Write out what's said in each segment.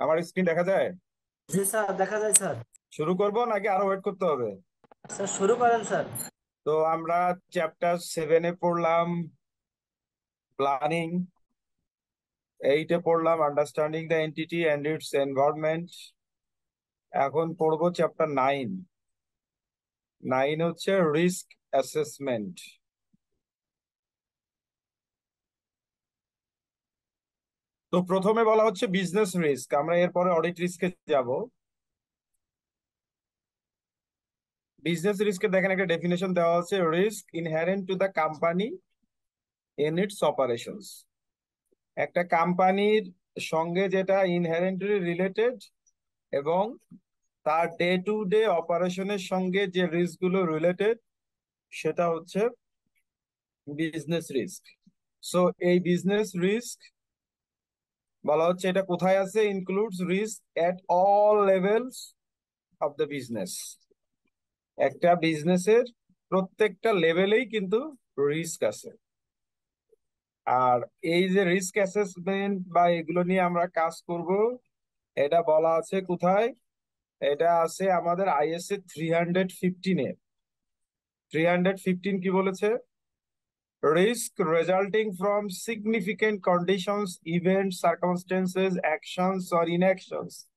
আমার স্ক্রিন দেখা যায়? জি স্যার দেখা যায় স্যার। শুরু করব নাকি আরও ওয়েট করতে হবে? স্যার শুরু করেন স্যার। তো আমরা চ্যাপ্টার সেভেনে পড়লাম প্ল্যানিং এইটে পড়লাম understanding the entity and its environment এখন পড়ব চ্যাপ্টার নাইন নাইন হচ্ছে রিস্ক অ্যাসেসমেন্ট তো প্রথমে বলা হচ্ছে বিজনেস রিস্ক আমরা এরপরে অডিট রিস্কে যাব। বিজনেস রিস্কে দেখেন একটা ডেফিনেশন দেওয়া আছে risk inherent to the company in its operations একটা কোম্পানির সঙ্গে যেটা ইনহারেন্টলি রিলেটেড এবং তার ডে টু ডে অপারেশনের সঙ্গে যে রিস্কগুলো রিলেটেড সেটা হচ্ছে বিজনেস রিস্ক সো এই বিজনেস রিস্ক বলা হচ্ছে এটা কোথায় আছে? Includes risk at all levels of the business একটা বিজনেসের প্রত্যেকটা লেভেলেই কিন্তু রিস্ক আছে। আর এই যে রিস্ক অ্যাসেসমেন্ট বা এগুলো নিয়ে আমরা কাজ করব, এটা বলা আছে কোথায়? এটা আছে আমাদের আইএসএ থ্রি হান্ড্রেড ফিফটিনে থ্রি হান্ড্রেড ফিফটিন কি বলেছে? risk resulting from significant conditions, events, circumstances, actions, or inactions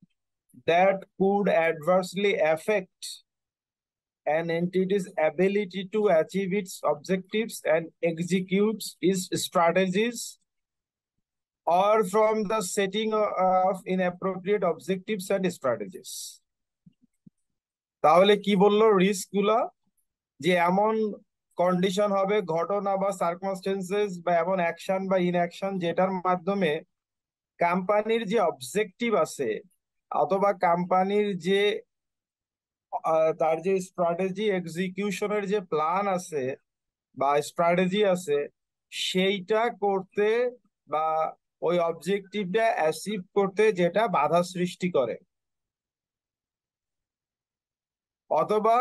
that could adversely affect an entity's ability to achieve its objectives and execute its strategies, or from the setting of inappropriate objectives and strategies. তাহলে কি বললো risk গুলা যে এমন condition হবে ঘটনা বা circumstances বা এমন অ্যাকশন বা ইনঅ্যাকশন যেটার মাধ্যমে কোম্পানির যে অবজেক্টিভ আছে অথবা কোম্পানির যে তার যে স্ট্র্যাটেজি এক্সিকিউশনের যে প্ল্যান আছে বা স্ট্র্যাটেজি আছে সেইটা করতে বা ওই অবজেক্টিভটা অ্যাচিভ করতে যেটা বাধা সৃষ্টি করে। অথবা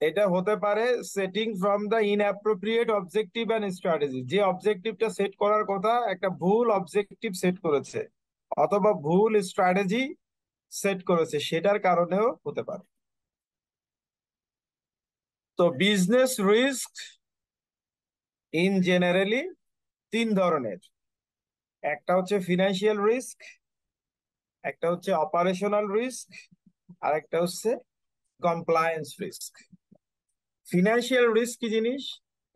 এটা হতে পারে setting from the inappropriate objective and strategy যে অবজেক্টিভটা সেট করার কথা একটা ভুল অবজেক্টিভ সেট করেছে, অথবা ভুল স্ট্র্যাটেজি সেট করেছে, সেটার কারণেও হতে পারে। তো বিজনেস রিস্ক ইন জেনারেলি তিন ধরনের। একটা হচ্ছে ফিনান্সিয়াল রিস্ক একটা হচ্ছে অপারেশনাল রিস্ক আর একটা হচ্ছে কমপ্লায়েন্স রিস্ক ফিনান্সিয়াল রিস্ক কি জিনিস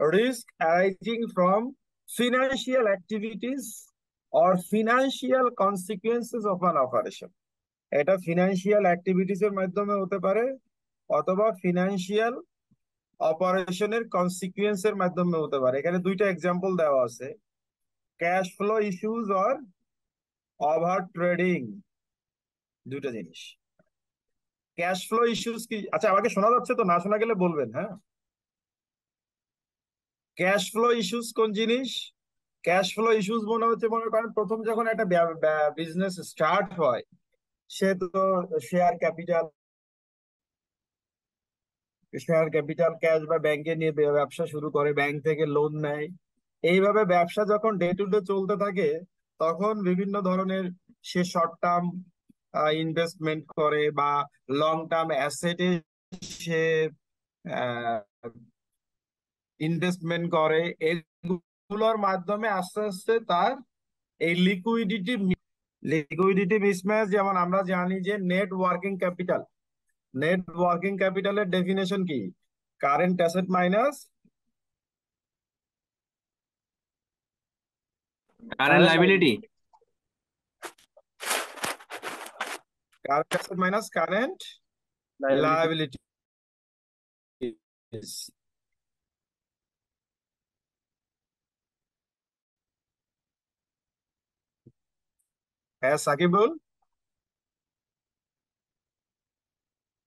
risk arising from financial activities or financial consequences of an operation এটা ফিনান্সিয়াল অ্যাক্টিভিটিস এর মাধ্যমে হতে পারে অথবা ফিনান্সিয়াল অপারেশনের কনসিকুয়েন্স এর মাধ্যমে হতে পারে। এখানে দুইটা এক্সাম্পল দেওয়া আছে। Cash flow issues or over trading দুইটা জিনিস। ক্যাশ ফ্লো ইস্যুস কি? আচ্ছা আমাকে শোনা যাচ্ছে তো, না শোনা গেলে বলবেন হ্যাঁ? ক্যাশ ফ্লো ইস্যুস কোন জিনিস? ক্যাশ ফ্লো ইস্যুস মনে হচ্ছে, মনে করেন, প্রথম যখন একটা বিজনেস স্টার্ট হয়, সে তো share capital share capital, cash বা ব্যাংকে নিয়ে ব্যবসা শুরু করে ব্যাংক থেকে লোন নেয়। এইভাবে ব্যবসা যখন ডে টু ডে চলতে থাকে, তখন বিভিন্ন ধরনের সে শর্ট টার্ম ইনভেস্টমেন্ট করে বা লং টার্ম অ্যাসেটে সে ইনভেস্টমেন্ট করে এগুলোর মাধ্যমে আস্তে আস্তে তার এই লিকুইডিটি লিকুইডিটি মিসম্যাচ যেমন আমরা জানি যে net working capital net working ক্যাপিটালের definition কি? Current asset minus current liability current asset minus current liability. হ্যাঁ সাকিবুল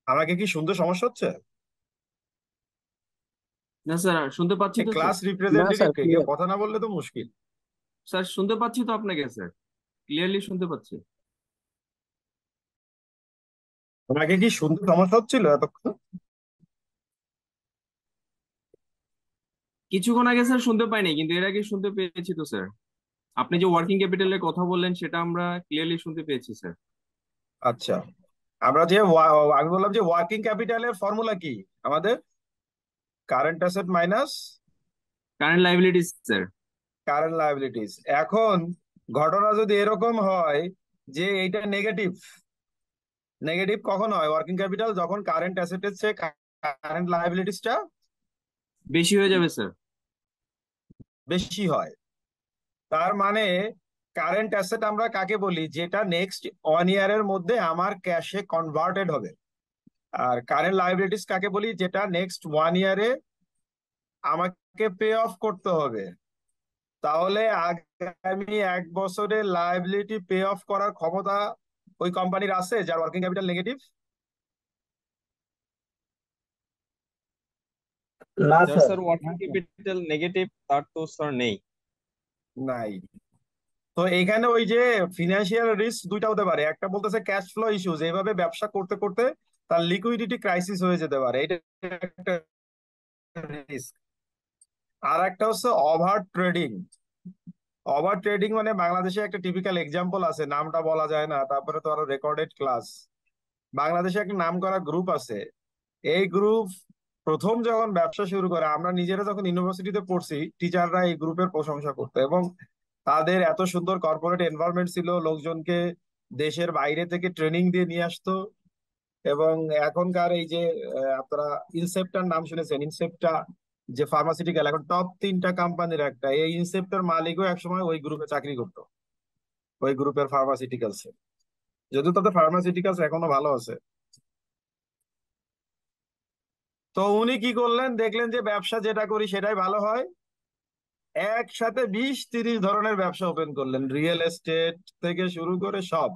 আমাকে কি শুনতে সমস্যা হচ্ছে? না স্যার শুনতে পাচ্ছি তো ক্লাস রিপ্রেজেন্টেটিভ কে কেউ কথা না বললে তো মুশকিল। স্যার শুনতে পাচ্ছি তো আপনাকে স্যার। ক্লিয়ারলি শুনতে পাচ্ছি। তোমাকে কি শুনতে সমস্যা হচ্ছিল এতক্ষণ? কিছুক্ষণ আগে স্যার শুনতে পাইনি কিন্তু এর আগে শুনতে পেয়েছি তো স্যার। আপনি যে ওয়ার্কিং ক্যাপিটালের কথা বললেন সেটা আমরা ক্লিয়ারলি শুনতে পেয়েছি স্যার। আচ্ছা। আমরা যে আমি বললাম যে ওয়ার্কিং ক্যাপিটালের ফর্মুলা কি? আমাদের? Current asset minus current liabilities sir. Current liabilities এখন ঘটনা যদি এরকম হয় যে এইটা নেগেটিভ নেগেটিভ কখন হয়? ওয়ার্কিং ক্যাপিটাল যখন কারেন্ট অ্যাসেটের চেয়ে কারেন্ট লায়াবিলিটিসটা বেশি হয়ে যাবে স্যার বেশি হয়। তার মানে কারেন্ট অ্যাসেট আমরা কাকে বলি? যেটা নেক্সট ওয়ান ইয়ারের মধ্যে আমার ক্যাশে কনভার্টেড হবে। আর কারেন্ট লায়াবিলিটিস কাকে বলি? যেটা নেক্সট ওয়ান ইয়ারে আমাকে পে অফ করতে হবে। তাহলে আগামী এক বছরে লায়াবিলিটি পে অফ করার ক্ষমতা ওই কোম্পানির আছে যার ওয়ার্কিং ক্যাপিটাল নেগেটিভ না স্যার ওয়ার্কিং ক্যাপিটাল নেগেটিভ তার তো স্যার নেই। নাই। তো এইখানে ওই যে ফিনান্সিয়াল রিস্ক দুইটা হতে পারে। একটা বলতেছে ক্যাশ ফ্লো ইস্যুজ এইভাবে ব্যবসা করতে করতে তার লিকুইডিটি ক্রাইসিস হয়ে যেতে পারে। এটা একটা রিস্ক আর একটা হচ্ছে ওভার ট্রেডিং ওভার ট্রেডিং মানে বাংলাদেশে একটা টিপিক্যাল এক্সাম্পল আছে, নামটা বলা যায় না, তারপরে তো আরও রেকর্ডেড ক্লাস বাংলাদেশে একটা নাম করা গ্রুপ আছে, এই গ্রুপ প্রথম যখন ব্যবসা শুরু করে, আমরা নিজেরা যখন ইউনিভার্সিটিতে পড়ছি টিচাররা এই গ্রুপের প্রশংসা করতো এবং তাদের এত সুন্দর কর্পোরেট এনভায়রনমেন্ট ছিল, লোকজনকে দেশের বাইরে থেকে ট্রেনিং দিয়ে নিয়ে আসতো এবং এখনকার এই যে আপনারা ইনসেপ্টার নাম শুনেছেন? ইনসেপ্টা যে ফার্মাসিউটিক্যাল এখন টপ তিনটা কোম্পানির একটা। এই ইনসেপ্টার মালিকও একসময় ওই গ্রুপে চাকরি করতো। ওই গ্রুপের ফার্মাসিউটিক্যালসে যদিও তাদের ফার্মাসিউটিক্যালস এখনও ভালো আছে। তো উনি কি করলেন? দেখলেন যে ব্যবসা যেটা করি সেটাই ভালো হয়। একসাথে বিশ তিরিশ ধরনের ব্যবসা ওপেন করলেন। রিয়েল এস্টেট থেকে শুরু করে সব।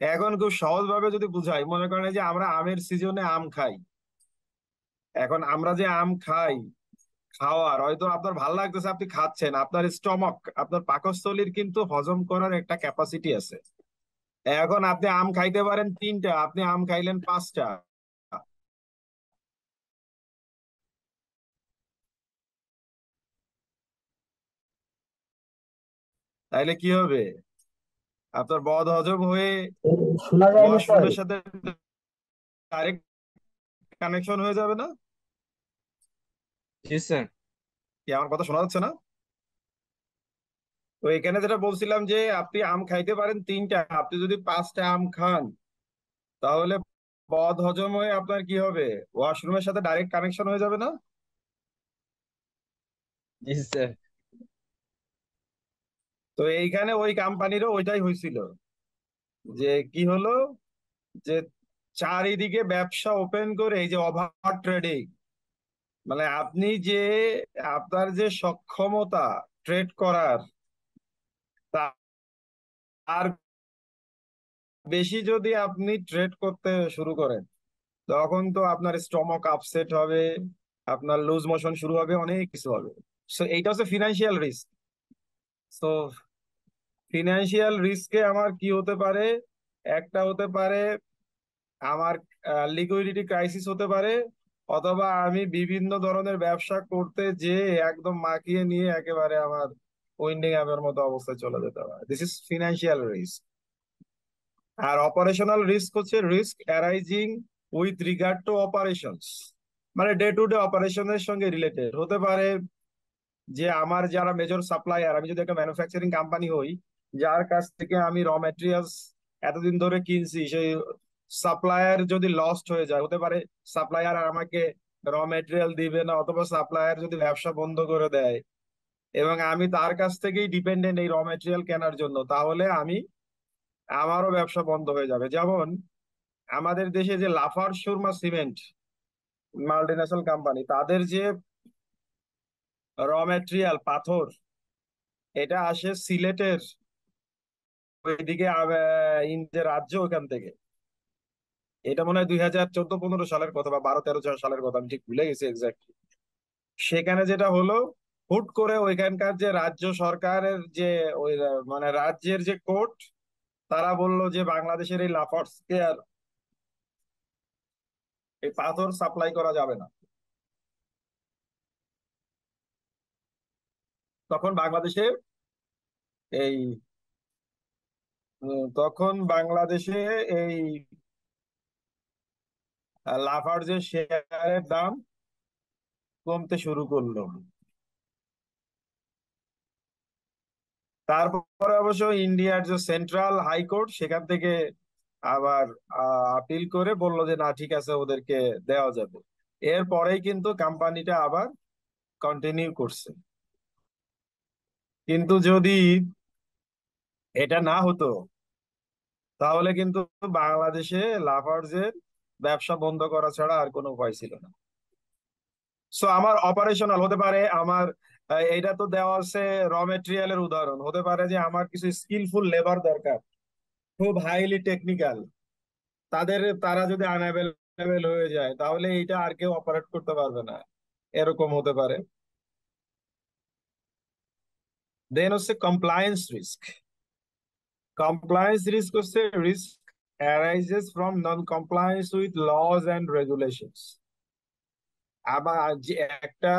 এখন খুব সহজ ভাবে যদি বুঝাই, মনে করেন যে আমরা আমের সিজনে আম খাই। এখন আমরা যে আম খাই খাওয়ার হয়তো আপনার ভালো লাগতেছে আপনি খাচ্ছেন আপনার স্টমক আপনার পাকস্থলীর কিন্তু হজম করার একটা ক্যাপাসিটি আছে। এখন আপনি আম খাইতে পারেন তিনটা আপনি আম খাইলেন পাঁচটা। তাইলে কি হবে? আপনার বদ হজম হয়ে সাথে ডাইরেক্ট কানেকশন হয়ে যাবে না? জি স্যার কি আমার কথা শোনা যাচ্ছে না? তো এখানে যেটা বলছিলাম যে আপনি আম খাইতে পারেন তিনটা। আপনি যদি পাঁচটা আম খান তাহলে বদ হজম হয়ে আপনার কি হবে? ওয়াশরুমের সাথে ডাইরেক্ট কানেকশন হয়ে যাবে না? জি স্যার। তো এইখানে ওই কোম্পানিরও ওইটাই হয়েছিল। যে কি হলো? যে চারিদিকে ব্যবসা ওপেন করে এই যে ওভার ট্রেডিং মানে আপনি যে আপনার যে সক্ষমতা ট্রেড করার তার বেশি যদি আপনি ট্রেড করতে শুরু করেন, তখন তো আপনার স্টমক আপসেট হবে, আপনার লুজ মোশন শুরু হবে, অনেক কিছু হবে। সো এইটা হচ্ছে ফিনান্সিয়াল রিস্ক তো ফিনান্সিয়াল রিস্কে আমার কি হতে পারে? একটা হতে পারে আমার লিকুইডিটি ক্রাইসিস হতে পারে অথবা আমি বিভিন্ন ধরনের ব্যবসা করতে যে একদম মাখিয়ে নিয়ে একেবারে আমার উইন্ডিং আপের মতো অবস্থায় চলে যেতে পারে দিস ইজ ফিনান্সিয়াল রিস্ক আর অপারেশনাল রিস্ক হচ্ছে risk arising with regard to operations মানে ডে টু ডে অপারেশনের সঙ্গে রিলেটেড হতে পারে যে আমার যারা মেজর সাপ্লায়ার আমি যদি একটা ম্যানুফ্যাকচারিং কোম্পানি হই, যার কাছ থেকে আমি র ম্যাটেরিয়ালস এতদিন ধরে কিনছি, সেই সাপ্লায়ার যদি লস্ট হয়ে যায়, হতে পারে সাপ্লায়ার আর আমাকে র ম্যাটেরিয়াল দিবে না, অথবা সাপ্লায়ার যদি ব্যবসা বন্ধ করে দেয়, এবং আমি তার কাছ থেকেই ডিপেন্ডেন্ট এই র ম্যাটেরিয়াল কেনার জন্য, তাহলে আমি আমারও ব্যবসা বন্ধ হয়ে যাবে। যেমন আমাদের দেশে যে Lafarge Surma cement multinational company তাদের যে র ম্যাটেরিয়াল পাথর, এটা আসে সিলেটের ওইদিকে যে রাজ্য ওখান থেকে। এটা মনে হয় দুই হাজার চোদ্দ পনেরো সালের কথা বা বারো তেরো সালের কথা, আমি ঠিক ভুলে গেছি এক্স্যাক্টলি সেখানে যেটা হলো, হুট করে ওইখানকার যে রাজ্য সরকারের যে ওই মানে রাজ্যের যে কোর্ট, তারা বলল যে বাংলাদেশের এই লাফার্সকে আর এই পাথর সাপ্লাই করা যাবে না। তখন বাংলাদেশে এই তখন বাংলাদেশে এই লাফার্জের শেয়ারের দাম কমতে শুরু করল। তারপরে অবশ্য ইন্ডিয়ার যে সেন্ট্রাল হাইকোর্ট, সেখান থেকে আবার আপিল করে বলল যে, না, ঠিক আছে, ওদেরকে দেওয়া যাবে। এরপরেই কিন্তু কোম্পানিটা আবার কন্টিনিউ করছে। কিন্তু যদি এটা না হতো, তাহলে কিন্তু বাংলাদেশে লাফার্জের ব্যবসা বন্ধ করা ছাড়া আর কোনো উপায় ছিল না। সো আমার অপারেশনাল হতে পারে, আমার এইটা তো দেওয়া আছে র মেটেরিয়ালের উদাহরণ। হতে পারে যে আমার কিছু স্কিলফুল লেবার দরকার, খুব হাইলি টেকনিক্যাল তাদের, তারা যদি আনঅ্যাভেলেবেল হয়ে যায়, তাহলে এইটা আর কেউ অপারেট করতে পারবে না। এরকম হতে পারে। দেন হচ্ছে কমপ্লায়েন্স রিস্ক কমপ্লায়েন্স রিস্ক হচ্ছে risk from non compliance with laws and regulations আবার যে একটা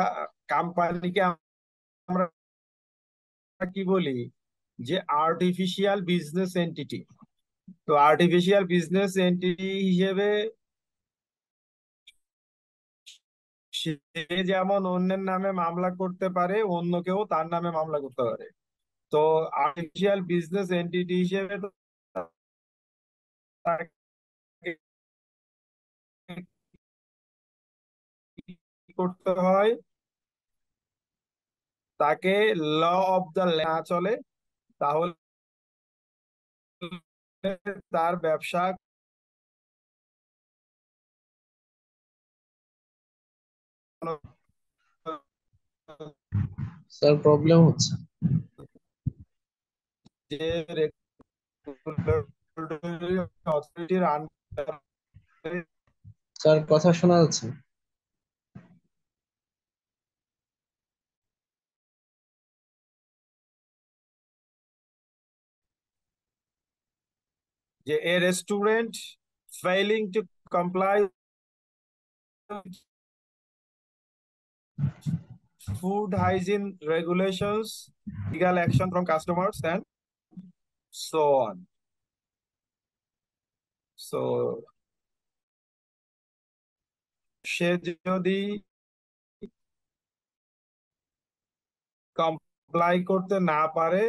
কোম্পানিকে আমরা কি বলি? যে আর্টিফিশিয়াল বিজনেস এন্টিটি তো আর্টিফিশিয়াল বিজনেস এন্টিটি হিসেবে সে যেমন অন্যের নামে মামলা করতে পারে, অন্য কেউ তার নামে মামলা করতে পারে। তো আর্টিফিশিয়াল বিজনেস এন্টিটি হিসেবে তো তাকে করতে হয়? তাকে ল অফ দ্য না চলে তাহলে তার ব্যবসা স্যার প্রবলেম হচ্ছে। যে অথরিটির আন্ডারে স্যার কথা শোনা যাচ্ছে না। যে a restaurant failing to comply with food hygiene regulations, legal action from customers and so on. So সে যদি কমপ্লাই করতে না পারে,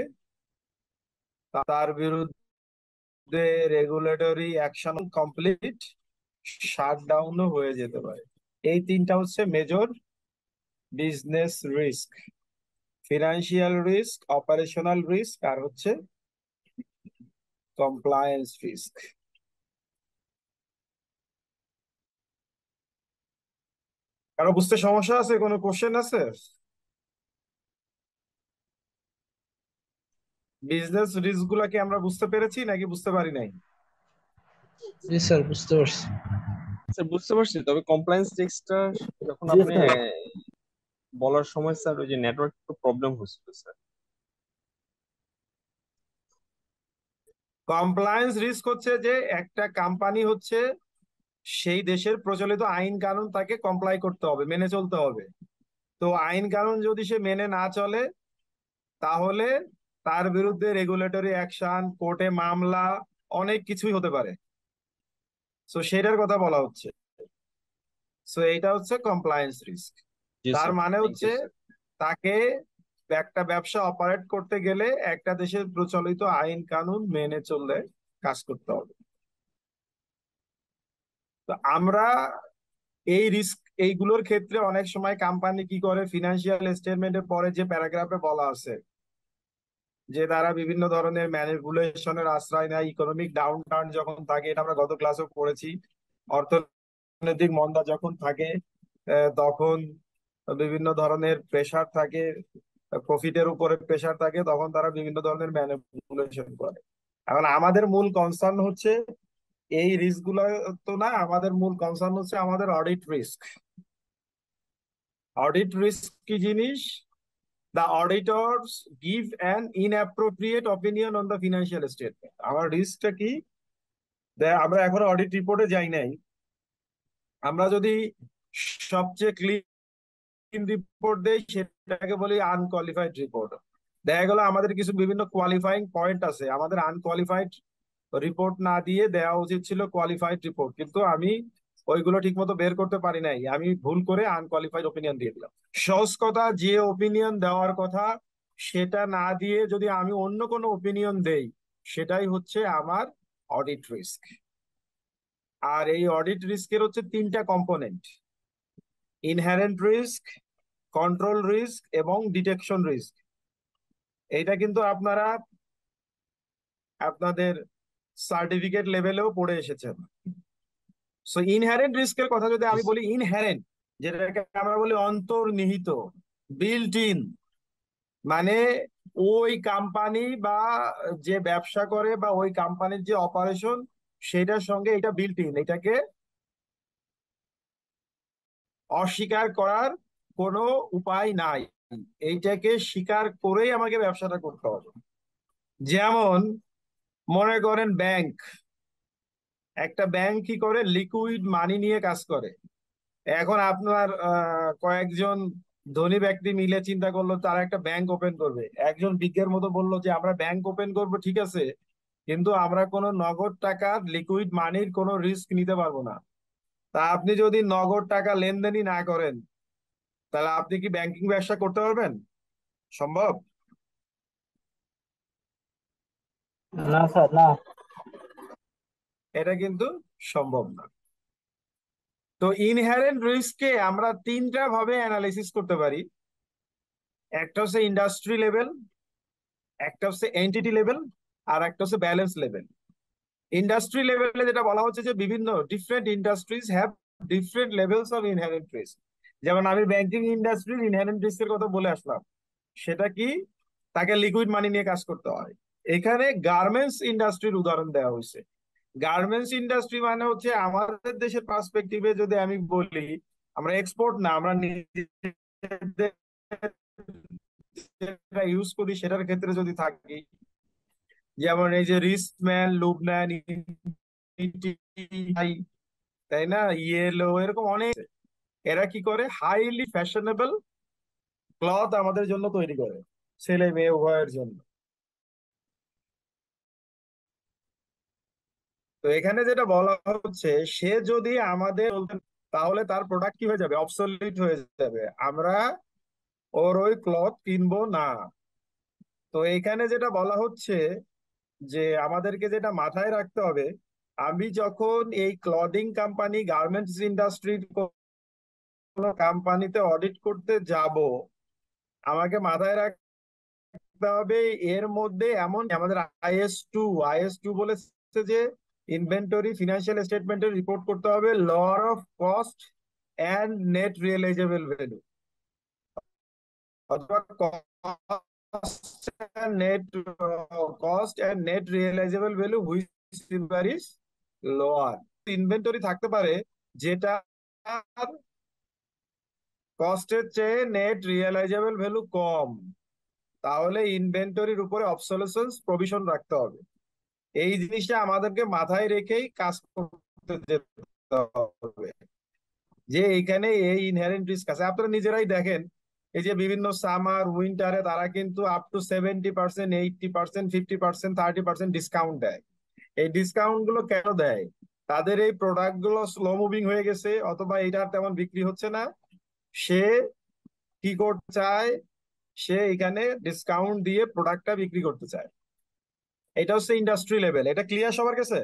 তার বিরুদ্ধে রেগুলেটরি অ্যাকশন কমপ্লিট শাটডাউনও হয়ে যেতে পারে। এই তিনটা হচ্ছে major business risk financial risk operational risk আর হচ্ছে কমপ্লায়েন্স রিস্ক কারও বুঝতে সমস্যা আছে? কোনো কোশ্চেন আছে? বিজনেস রিস্কগুলা কি আমরা বুঝতে পেরেছি নাকি বুঝতে পারি নাই? জি স্যার বুঝতে পারছি। স্যার বুঝতে পারছি। তবে কমপ্লায়েন্স রিস্কটা যখন আপনি বলার সময় স্যার ওই যে নেটওয়ার্ক একটু প্রবলেম হচ্ছিল স্যার। কমপ্লায়েন্স রিস্ক হচ্ছে যে একটা কোম্পানি হচ্ছে সেই দেশের প্রচলিত আইন কানুন তাকে কমপ্লাই করতে হবে মেনে চলতে হবে। তো আইন কানুন যদি সে মেনে না চলে তাহলে তার বিরুদ্ধে রেগুলেটরি অ্যাকশন কোর্টে মামলা অনেক কিছুই হতে পারে। সো সেটার কথা বলা হচ্ছে। সো এইটা হচ্ছে কমপ্লায়েন্স রিস্ক তার মানে হচ্ছে তাকে একটা ব্যবসা অপারেট করতে গেলে একটা দেশের প্রচলিত আইন কানুন মেনে চললে কাজ করতে হবে। তো আমরা এই রিস্ক এইগুলোর ক্ষেত্রে অনেক সময় কোম্পানি কি করে? ফিনান্সিয়াল স্টেটমেন্টের পরে যে প্যারাগ্রাফে বলা আছে, যে তারা বিভিন্ন ধরনের ম্যানিপুলেশনের আশ্রয় নেয় ইকোনমিক ডাউন টার্ন যখন থাকে, এটা আমরা গত ক্লাসেও পড়েছি, অর্থনৈতিক মন্দা যখন থাকে তখন বিভিন্ন ধরনের প্রেসার থাকে প্রফিটের উপরে প্রেসার থাকে, তখন তারা বিভিন্ন ধরনের ম্যানিপুলেশন করে। এখন আমাদের মূল কনসার্ন হচ্ছে এই রিস্ক তো না, আমাদের মূল কনসার্ন হচ্ছে আমাদের অডিট রিস্ক অডিট রিস্ক কি জিনিস? The auditors give an inappropriate opinion on the financial statement আমার রিস্কটা কি? আমরা এখনও অডিট রিপোর্টে যাই নাই। আমরা যদি সবচেয়ে ক্লিন রিপোর্ট দেই, সেটাকে বলি আনকোয়ালিফাইড রিপোর্ট দেখা গেল আমাদের কিছু বিভিন্ন কোয়ালিফাইং পয়েন্ট আছে। আমাদের আনকোয়ালিফাইড রিপোর্ট না দিয়ে দেওয়া উচিত ছিল কোয়ালিফাইড রিপোর্ট কিন্তু আমি ওইগুলো ঠিকমতো বের করতে পারি নাই। আমি ভুল করে আনকোয়ালিফাইড ওপিনিয়ন দিয়ে দিলাম। সহজ কথা, যে ওপিনিয়ন দেওয়ার কথা, সেটা না দিয়ে যদি আমি অন্য কোনো ওপিনিয়ন দেই, সেটাই হচ্ছে আমার অডিট রিস্ক আর এই অডিট রিস্কের হচ্ছে তিনটা component inherent risk control risk এবং ডিটেকশন রিস্ক এইটা কিন্তু আপনারা, আপনাদের সার্টিফিকেট লেভেলেও পড়ে এসেছেন সো ইনহেরেন্ট রিস্কের কথা যদি আমি বলি ইনহেরেন্ট যেটাকে আমরা বলি অন্তর্নিহিত বিল্ট ইন মানে ওই কোম্পানি বা যে ব্যবসা করে বা ওই কোম্পানির যে অপারেশন সেটার সঙ্গে এটা বিল্ট ইন এটাকে অস্বীকার করার কোনো উপায় নাই। এইটাকে স্বীকার করেই আমাকে ব্যবসাটা করতে হবে। যেমন মনে করেন ব্যাংক একটা ব্যাংক কি করে লিকুইড মানি নিয়ে কাজ করে। এখন আপনার কয়েকজন ধনী ব্যক্তি মিলে চিন্তা করল, তারা একটা ব্যাংক ওপেন করবে। একজন বিজ্ঞের মতো বলল যে, আমরা ব্যাংক ওপেন করব, ঠিক আছে, কিন্তু আমরা কোনো নগদ টাকার লিকুইড মানির কোনো রিস্ক নিতে পারব না। তা আপনি যদি নগদ টাকা লেনদেনই না করেন, তাহলে আপনি কি ব্যাংকিং ব্যবসা করতে পারবেন? সম্ভব? না স্যার, না। এটা কিন্তু সম্ভব না। তো ইনহেরেন্ট রিস্ককে আমরা তিনটা ভাবে অ্যানালাইসিস করতে পারি। একটা হচ্ছে ইন্ডাস্ট্রি লেভেল একটা হচ্ছে এন্টিটি লেভেল আর একটা হচ্ছে ব্যালেন্স লেভেল ইন্ডাস্ট্রি লেভেলে যেটা বলা হচ্ছে যে বিভিন্ন different industries have different levels of inherent risk যেমন আমি ব্যাংকিং ইন্ডাস্ট্রির ইনহেরেন্ট রিস্কের কথা বলে আসলাম। সেটা কি? তাকে লিকুইড মানি নিয়ে কাজ করতে হয়। এখানে গার্মেন্টস ইন্ডাস্ট্রির উদাহরণ দেওয়া হয়েছে। গার্মেন্টস ইন্ডাস্ট্রি মানে হচ্ছে আমাদের দেশের পার্সপেক্টিভে যদি আমি বলি, আমরা এক্সপোর্ট না, আমরা ইউজ করি সেটার ক্ষেত্রে যদি থাকি, যেমন এই যে রিস্টম্যান লুবনান তাই না? ইয়েলো এরকম অনেক। এরা কি করে? হাইলি ফ্যাশনেবল ক্লথ আমাদের জন্য তৈরি করে ছেলে মেয়ে উভয়ের জন্য। তো এখানে যেটা বলা হচ্ছে, সে যদি আমাদের তাহলে তার প্রোডাক্ট কি হয়ে যাবে? অবসলিট হয়ে যাবে। আমরা ওর ওই ক্লথ কিনবো না। তো এখানে যেটা বলা হচ্ছে যে, আমাদেরকে যেটা মাথায় রাখতে হবে, আমি যখন এই ক্লদিং কোম্পানি গার্মেন্টস ইন্ডাস্ট্রির কোনো কোম্পানিতে অডিট করতে যাব, আমাকে মাথায় রাখতে হবে এর মধ্যে এমন, আমাদের আইএস টু আইএস টু বলেছে যে ইনভেন্টরি ফিনান্সিয়াল স্টেটমেন্টের রিপোর্ট করতে হবে lower of cost and net realizable value অথবা whichever ইনভেন্টরি থাকতে পারে যেটা কস্টের চেয়ে নেট রিয়েলাইজেবল ভ্যালু কম। তাহলে ইনভেন্টরির উপরে অবসোলেসেন্স প্রভিশন রাখতে হবে। এই জিনিসটা আমাদেরকে মাথায় রেখেই কাজ করতে যেতে হবে। যে এইখানে এই ইনহেরেন্ট রিস্ক আছে। আপনারা নিজেরাই দেখেন, এই যে বিভিন্ন সামার উইন্টারে তারা কিন্তু up to seventy percent eighty percent fifty percent thirty percent discount দেয়। এই ডিসকাউন্টগুলো কেন দেয়? তাদের এই প্রোডাক্টগুলো স্লো মুভিং হয়ে গেছে, অথবা এটা তেমন বিক্রি হচ্ছে না। সে কি করতে চায়? সে এখানে ডিসকাউন্ট দিয়ে প্রোডাক্টটা বিক্রি করতে চায়। এটা হচ্ছে ইন্ডাস্ট্রি লেভেল এটা ক্লিয়ার সবার কাছে?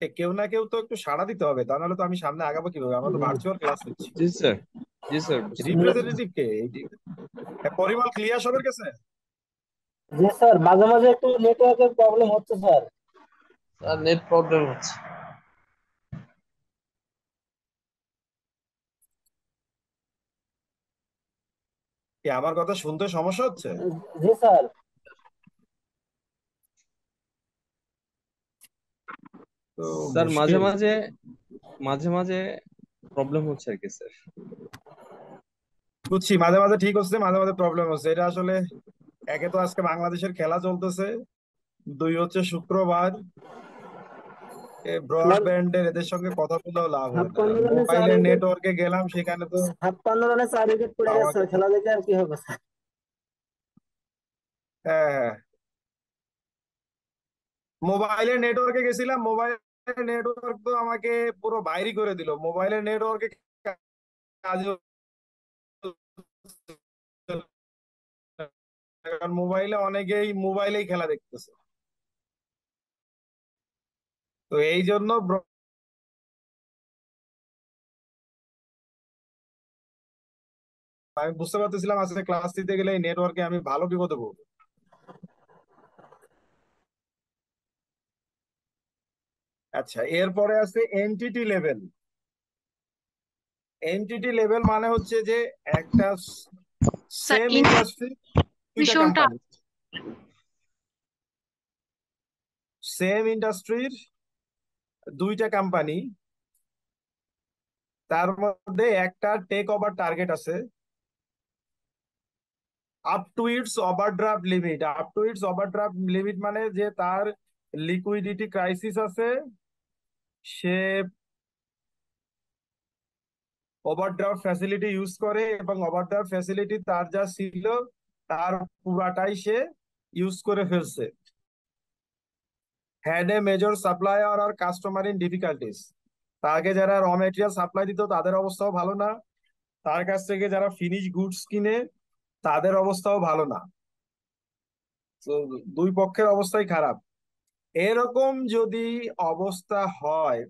কেউ না কেউ তো একটু সাড়া দিতে হবে তা নাহলে তো আমি সামনে আগাবো কীভাবে? আমরা তো ভার্চুয়াল ক্লাস নিচ্ছি। জি স্যার জি স্যার। রিপ্রেজেন্টেটিভ কে? এই- পরিমল ক্লিয়ার সবার কাছে? জি স্যার মাঝে মাঝে একটু নেটওয়ার্কের প্রবলেম হচ্ছে স্যার। স্যার নেট প্রবলেম হচ্ছে। কি আমার কথা শুনতে সমস্যা হচ্ছে? জি স্যার। তো স্যার মাঝে মাঝে মাঝে মাঝে প্রবলেম হচ্ছে আর কি স্যার। বুঝছি মাঝে মাঝে ঠিক হচ্ছে মাঝে মাঝে প্রবলেম হচ্ছে। এটা আসলে একে তো আজকে বাংলাদেশের খেলা চলতেছে। দুই হচ্ছে শুক্রবার। ব্রডব্যান্ডের এদের সঙ্গে কথা বলেও লাভ হয় মোবাইলের নেটওয়ার্কে গেলাম সেখানে তো ছাপ্পান্ন রানে চার উইকেট পড়ে গেছে খেলা দেখে আর কি হবে স্যার? হ্যাঁ হ্যাঁ। মোবাইলের নেটওয়ার্কে গেছিলাম মোবাইলের নেটওয়ার্ক তো আমাকে পুরো বাইরে করে দিল। মোবাইলের নেটওয়ার্কে কাজ কারণ মোবাইলে অনেকেই মোবাইলেই খেলা দেখতেছে। তো এই জন্য আমি বুঝতে পারতেছিলাম আজকে ক্লাস দিতে গেলে এই নেটওয়ার্কে আমি ভালো বিপদে পড়ব। আচ্ছা এরপরে আছে এনটিটি লেভেল এনটিটি লেভেল মানে হচ্ছে যে একটা সেম ইন্ডাস্ট্রি সেম ইন্ডাস্ট্রির দুইটা কোম্পানি তার মধ্যে একটা টেক ওভার টার্গেট আছে। Up to its overdraft limit up to its overdraft limit মানে যে তার লিকুইডিটি ক্রাইসিস আছে, সে ওভারড্রাফট ফ্যাসিলিটি ইউজ করে এবং ওভারড্রাফট ফ্যাসিলিটি তার যা ছিল, তার পুরাটাই সে ইউজ করে ফেলছে। Had a major supplier R customer in difficulties তাকে যারা র মেটেরিয়াল সাপ্লাই দিত, তাদের অবস্থাও ভালো না। তার কাছ থেকে যারা ফিনিশ গুডস কিনে, তাদের অবস্থাও ভালো না। দুই পক্ষের অবস্থাই খারাপ। এরকম যদি অবস্থা হয়,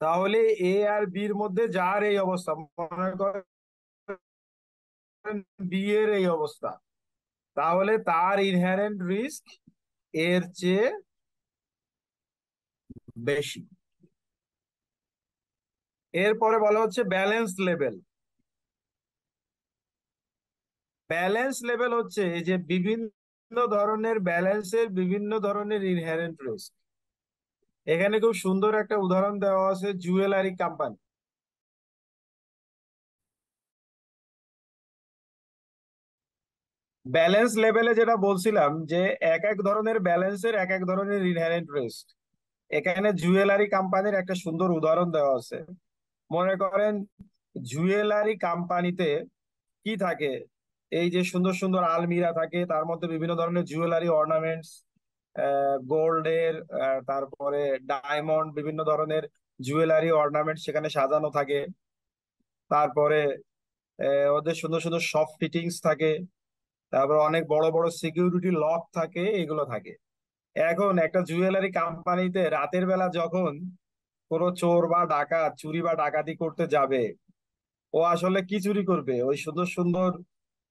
তাহলে এ আর বির মধ্যে যার এই অবস্থা? মনে করেন বি এর এই অবস্থা। তাহলে তার ইনহেরেন্ট রিস্ক এর চেয়ে বেশি। এরপরে বলা হচ্ছে ব্যালেন্স লেভেল ব্যালেন্স লেভেল হচ্ছে এই যে বিভিন্ন ধরনের ব্যালেন্সের বিভিন্ন ধরনের ইনহেরেন্ট রিস্ক এখানে খুব সুন্দর একটা উদাহরণ দেওয়া আছে জুয়েলারি কোম্পানি ব্যালেন্স লেভেলে যেটা বলছিলাম, যে এক এক ধরনের ব্যালেন্সের এক এক ধরনের ইনহেরেন্ট রিস্ক এখানে জুয়েলারি কোম্পানির একটা সুন্দর উদাহরণ দেওয়া আছে। মনে করেন জুয়েলারি কোম্পানিতে কি থাকে? এই যে সুন্দর সুন্দর আলমিরা থাকে, তার মধ্যে বিভিন্ন ধরনের জুয়েলারি অর্নামেন্টস গোল্ডের তারপরে ডায়মন্ড বিভিন্ন ধরনের জুয়েলারি অর্নামেন্ট সেখানে সাজানো থাকে। তারপরে ওদের সুন্দর সুন্দর সব ফিটিংস থাকে। তারপর অনেক বড় বড় সিকিউরিটি লক থাকে এগুলো থাকে। এখন একটা জুয়েলারি কোম্পানিতে রাতের বেলা যখন কোনো চোর বা ডাকাত চুরি বা ডাকাতি করতে যাবে ও আসলে কি চুরি করবে? ওই সুন্দর সুন্দর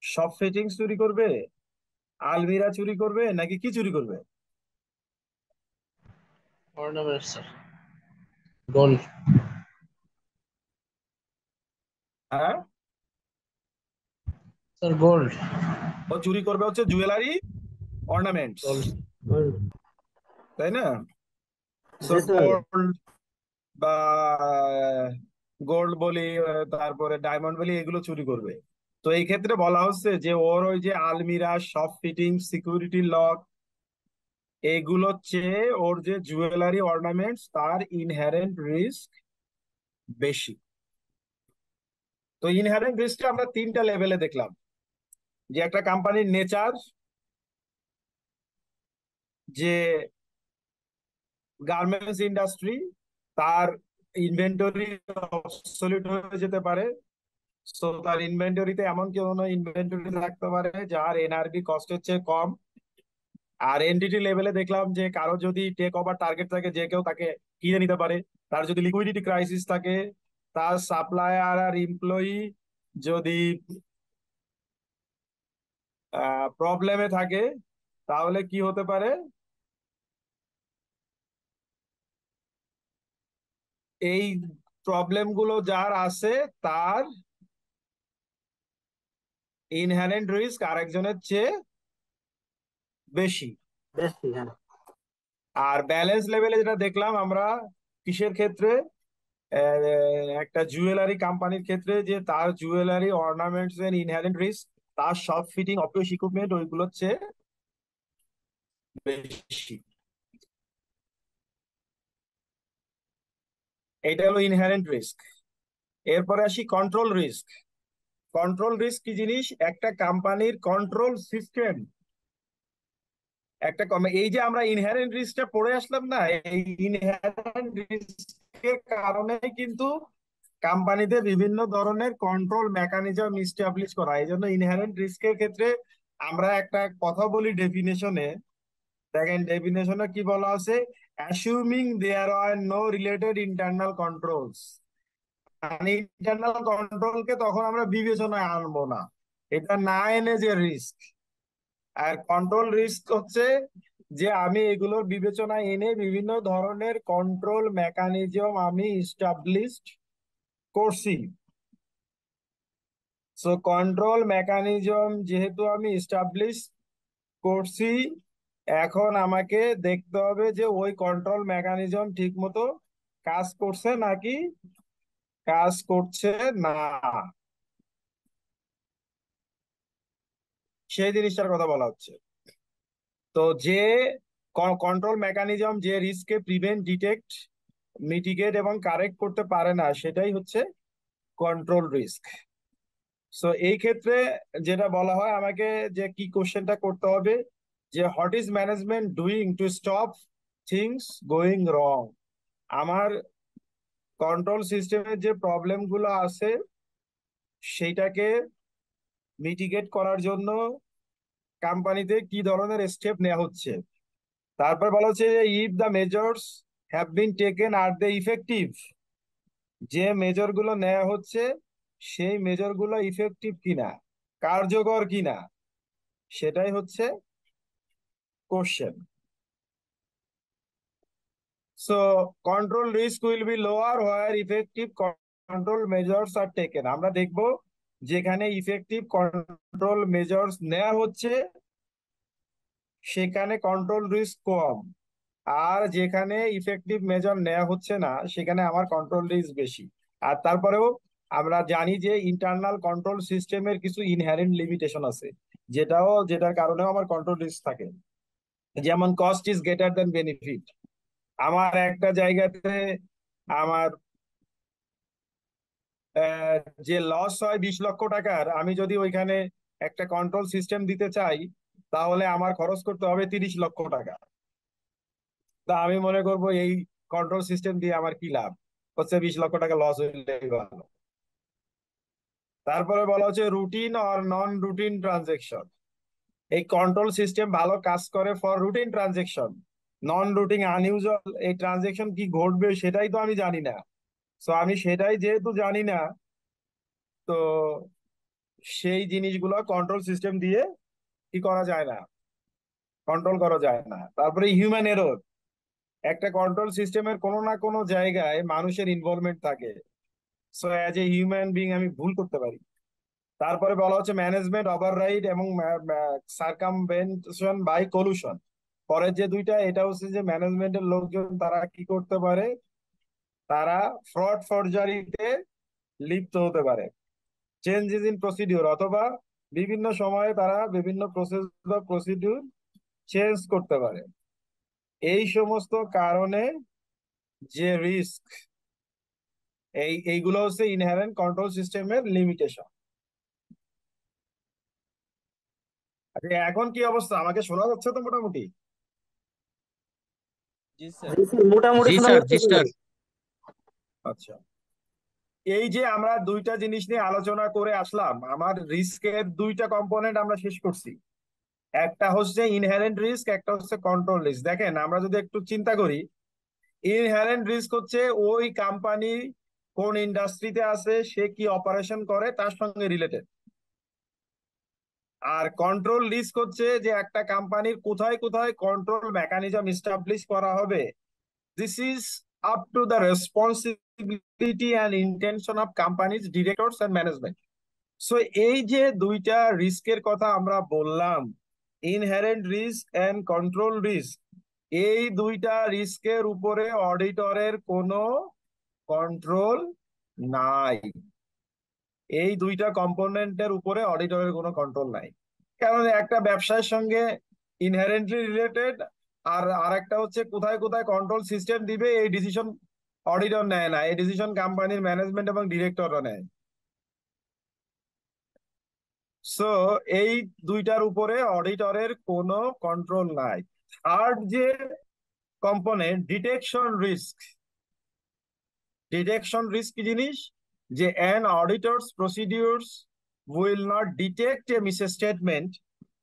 সব ফিটিংস চুরি করবে? আলমিরা চুরি করবে? নাকি কি চুরি করবে? গোল্ড হ্যাঁ? স্যার গোল্ড ও চুরি করবে হচ্ছে জুয়েলারি অর্নামেন্টস গোল্ড তাই না? গোল্ড বা গোল্ড বলি তারপরে ডায়মন্ড বলি এগুলো চুরি করবে। তো এই ক্ষেত্রে বলা হচ্ছে যে ওর ওই যে আলমিরা সব ফিটিং সিকিউরিটি লক এগুলো চেয়ে ওর যে জুয়েলারি অর্নামেন্টস তার ইনহারেন্ট রিস্ক বেশি। তো ইনহেরেন্ট রিস্কটা আমরা তিনটা লেভেলে দেখলাম। যে একটা কোম্পানির নেচার যে গার্মেন্টস ইন্ডাস্ট্রি তার ইনভেন্টরি অবসলিউট হয়ে যেতে পারে। সো তার ইনভেন্টরিতে এমন কোনো ইনভেন্টরি থাকতে পারে যার এনআরবি কস্টের চেয়ে কম। আর এনটিটি লেভেলে দেখলাম যে কারও যদি টেক ওভার টার্গেট থাকে, যে কেউ তাকে কিনে নিতে পারে। তার যদি লিকুইডিটি ক্রাইসিস থাকে, তার সাপ্লায়ার আর এমপ্লয়ি যদি প্রবলেমে থাকে তাহলে কি হতে পারে? এই প্রবলেমগুলো যার আছে তার ইনহেরেন্ট রিস্ক আরেকজনের চেয়ে বেশি। বেশি হ্যাঁ। আর ব্যালেন্স লেভেলে যেটা দেখলাম আমরা কিসের ক্ষেত্রে? একটা জুয়েলারি কোম্পানির ক্ষেত্রে যে তার জুয়েলারি অর্নামেন্টস এর ইনহেরেন্ট রিস্ক তার সব ফিটিং অফিস ইকুইপমেন্ট ওইগুলোর চেয়ে বেশি। এটা হলো ইনহারেন্ট রিস্ক এরপরে আসি কন্ট্রোল রিস্ক কন্ট্রোল রিস্ক কি জিনিস? একটা কোম্পানির কন্ট্রোল সিস্টেম একটা এই যে আমরা ইনহারেন্ট রিস্কটা পড়ে আসলাম না, এই ইনহেরেন্ট রিস্কের কারণে কিন্তু কোম্পানিতে বিভিন্ন ধরনের কন্ট্রোল মেকানিজম ইস্টাবলিশ করা। এই জন্য ইনহেরেন্ট রিস্কের ক্ষেত্রে আমরা একটা কথা বলি ডেফিনেশনে দেখেন ডেফিনেশনে কি বলা আছে? Assuming there are no related internal controls মানে ইন্টারনাল কন্ট্রোলকে তখন আমরা বিবেচনায় আনব না। এটা না এনে যে রিস্ক আর কন্ট্রোল রিস্ক হচ্ছে যে আমি এগুলোর বিবেচনায় এনে বিভিন্ন ধরনের কন্ট্রোল মেকানিজম আমি ইস্টাবলিশড করছি সো কন্ট্রোল মেকানিজম যেহেতু আমি ইস্টাবলিশ করছি, এখন আমাকে দেখতে হবে যে ওই কন্ট্রোল মেকানিজম ঠিক মতো কাজ করছে নাকি কাজ করছে না। সেই জিনিসটার কথা বলা হচ্ছে। তো যে কন্ট্রোল মেকানিজম যে রিস্ককে প্রিভেন্ট ডিটেক্ট মিটিগেট এবং কারেক্ট করতে পারে না, সেটাই হচ্ছে কন্ট্রোল রিস্ক সো এই ক্ষেত্রে যেটা বলা হয় আমাকে যে কি কোশ্চেনটা করতে হবে, যে what is management doing to stop things going wrong আমার কন্ট্রোল সিস্টেমের যে প্রবলেমগুলো আছে সেইটাকে মিটিগেট করার জন্য কোম্পানিতে কি ধরনের স্টেপ নেওয়া হচ্ছে? তারপর বলা হচ্ছে যে if the measures have been taken are the effective যে মেজরগুলো নেওয়া হচ্ছে, সেই মেজরগুলো ইফেক্টিভ কিনা, কার্যকর কিনা, সেটাই হচ্ছে question so control risk will be lower where effective control measures are taken আমরা দেখব যেখানে ইফেক্টিভ কন্ট্রোল মেজার্স নেওয়া হচ্ছে, সেখানে কন্ট্রোল রিস্ক কম। আর যেখানে ইফেক্টিভ মেজার নেওয়া হচ্ছে না, সেখানে আমার কন্ট্রোল রিস্ক বেশি। আর তারপরেও আমরা জানি যে ইন্টারনাল কন্ট্রোল সিস্টেমের কিছু ইনহেরেন্ট লিমিটেশন আছে, যেটাও, যেটার কারণেও আমার কন্ট্রোল রিস্ক থাকে। যেমন cost is greater than benefit আমার একটা জায়গাতে আমার যে লস হয় বিশ লক্ষ টাকার, আমি যদি ওইখানে একটা কন্ট্রোল সিস্টেম দিতে চাই, তাহলে আমার খরচ করতে হবে তিরিশ লক্ষ টাকা। তা আমি মনে করব এই কন্ট্রোল সিস্টেম দিয়ে আমার কি লাভ? হচ্ছে বিশ লক্ষ টাকা লস হইলেই ভালো। তারপরে বলা হচ্ছে রুটিন আর নন রুটিন ট্রানজেকশন এই কন্ট্রোল সিস্টেম ভালো কাজ করে for routine transaction non routine unusual এই ট্রানজেকশন কি ঘটবে সেটাই তো আমি জানি না। সো আমি সেটাই যেহেতু জানি না, তো সেই জিনিসগুলো কন্ট্রোল সিস্টেম দিয়ে কি করা যায় না? কন্ট্রোল করা যায় না। তারপরে হিউম্যান এরর একটা কন্ট্রোল সিস্টেমের কোনো না কোনো জায়গায় মানুষের ইনভলভমেন্ট থাকে। So as a human being আমি ভুল করতে পারি। তারপরে বলা হচ্ছে ম্যানেজমেন্ট ওভাররাইড এবং সার্কামভেনশন বাই কলুশন পরের যে দুইটা, এটা হচ্ছে যে ম্যানেজমেন্টের লোকজন তারা কি করতে পারে? তারা ফ্রড ফরজারিতে লিপ্ত হতে পারে। চেঞ্জেস ইন প্রসিডিউর অথবা বিভিন্ন সময়ে তারা বিভিন্ন প্রসেস বা প্রসিডিউর চেঞ্জ করতে পারে। এই সমস্ত কারণে যে রিস্ক এই এইগুলো হচ্ছে ইনহেরেন্ট কন্ট্রোল সিস্টেমের লিমিটেশন আচ্ছা এখন কি অবস্থা? আমাকে শোনা যাচ্ছে তো মোটামুটি? জি স্যার। মোটামুটি শোনা যাচ্ছে আচ্ছা। এই যে আমরা দুইটা জিনিস নিয়ে আলোচনা করে আসলাম আমার রিস্কের দুইটা কম্পোনেন্ট আমরা শেষ করছি। একটা হচ্ছে ইনহেরেন্ট রিস্ক একটা হচ্ছে কন্ট্রোল রিস্ক দেখেন, আমরা যদি একটু চিন্তা করি ইনহেরেন্ট রিস্ক হচ্ছে ওই কোম্পানি কোন ইন্ডাস্ট্রিতে আছে, সে কি অপারেশন করে, তার সঙ্গে রিলেটেড আর কন্ট্রোল রিস্ক হচ্ছে যে একটা কোম্পানির কোথায় কোথায় কন্ট্রোল মেকানিজম ইস্টাবলিশ করা হবে। This is up to the responsibility and intention of companies directors and management so এই যে দুইটা রিস্কের কথা আমরা বললাম inherent risk and control risk এই দুইটা রিস্কের উপরে অডিটরের কোনো কন্ট্রোল নাই। এই দুইটা কম্পোনেন্টের উপরে অডিটরের কোনো কন্ট্রোল নাই। কারণ একটা ব্যবসায়ের সঙ্গে ইনহেরেন্টলি রিলেটেড আর আরেকটা হচ্ছে কোথায় কোথায় কন্ট্রোল সিস্টেম দিবে, এই ডিসিশন অডিটর নেয় না। এই ডিসিশন কোম্পানির ম্যানেজমেন্ট এবং ডিরেক্টররা নেয়। সো এই দুইটার উপরে অডিটরের কোনো কন্ট্রোল নাই। থার্ড যে component detection risk detection risk জিনিস? যে an auditors procedures will not detect a misstatement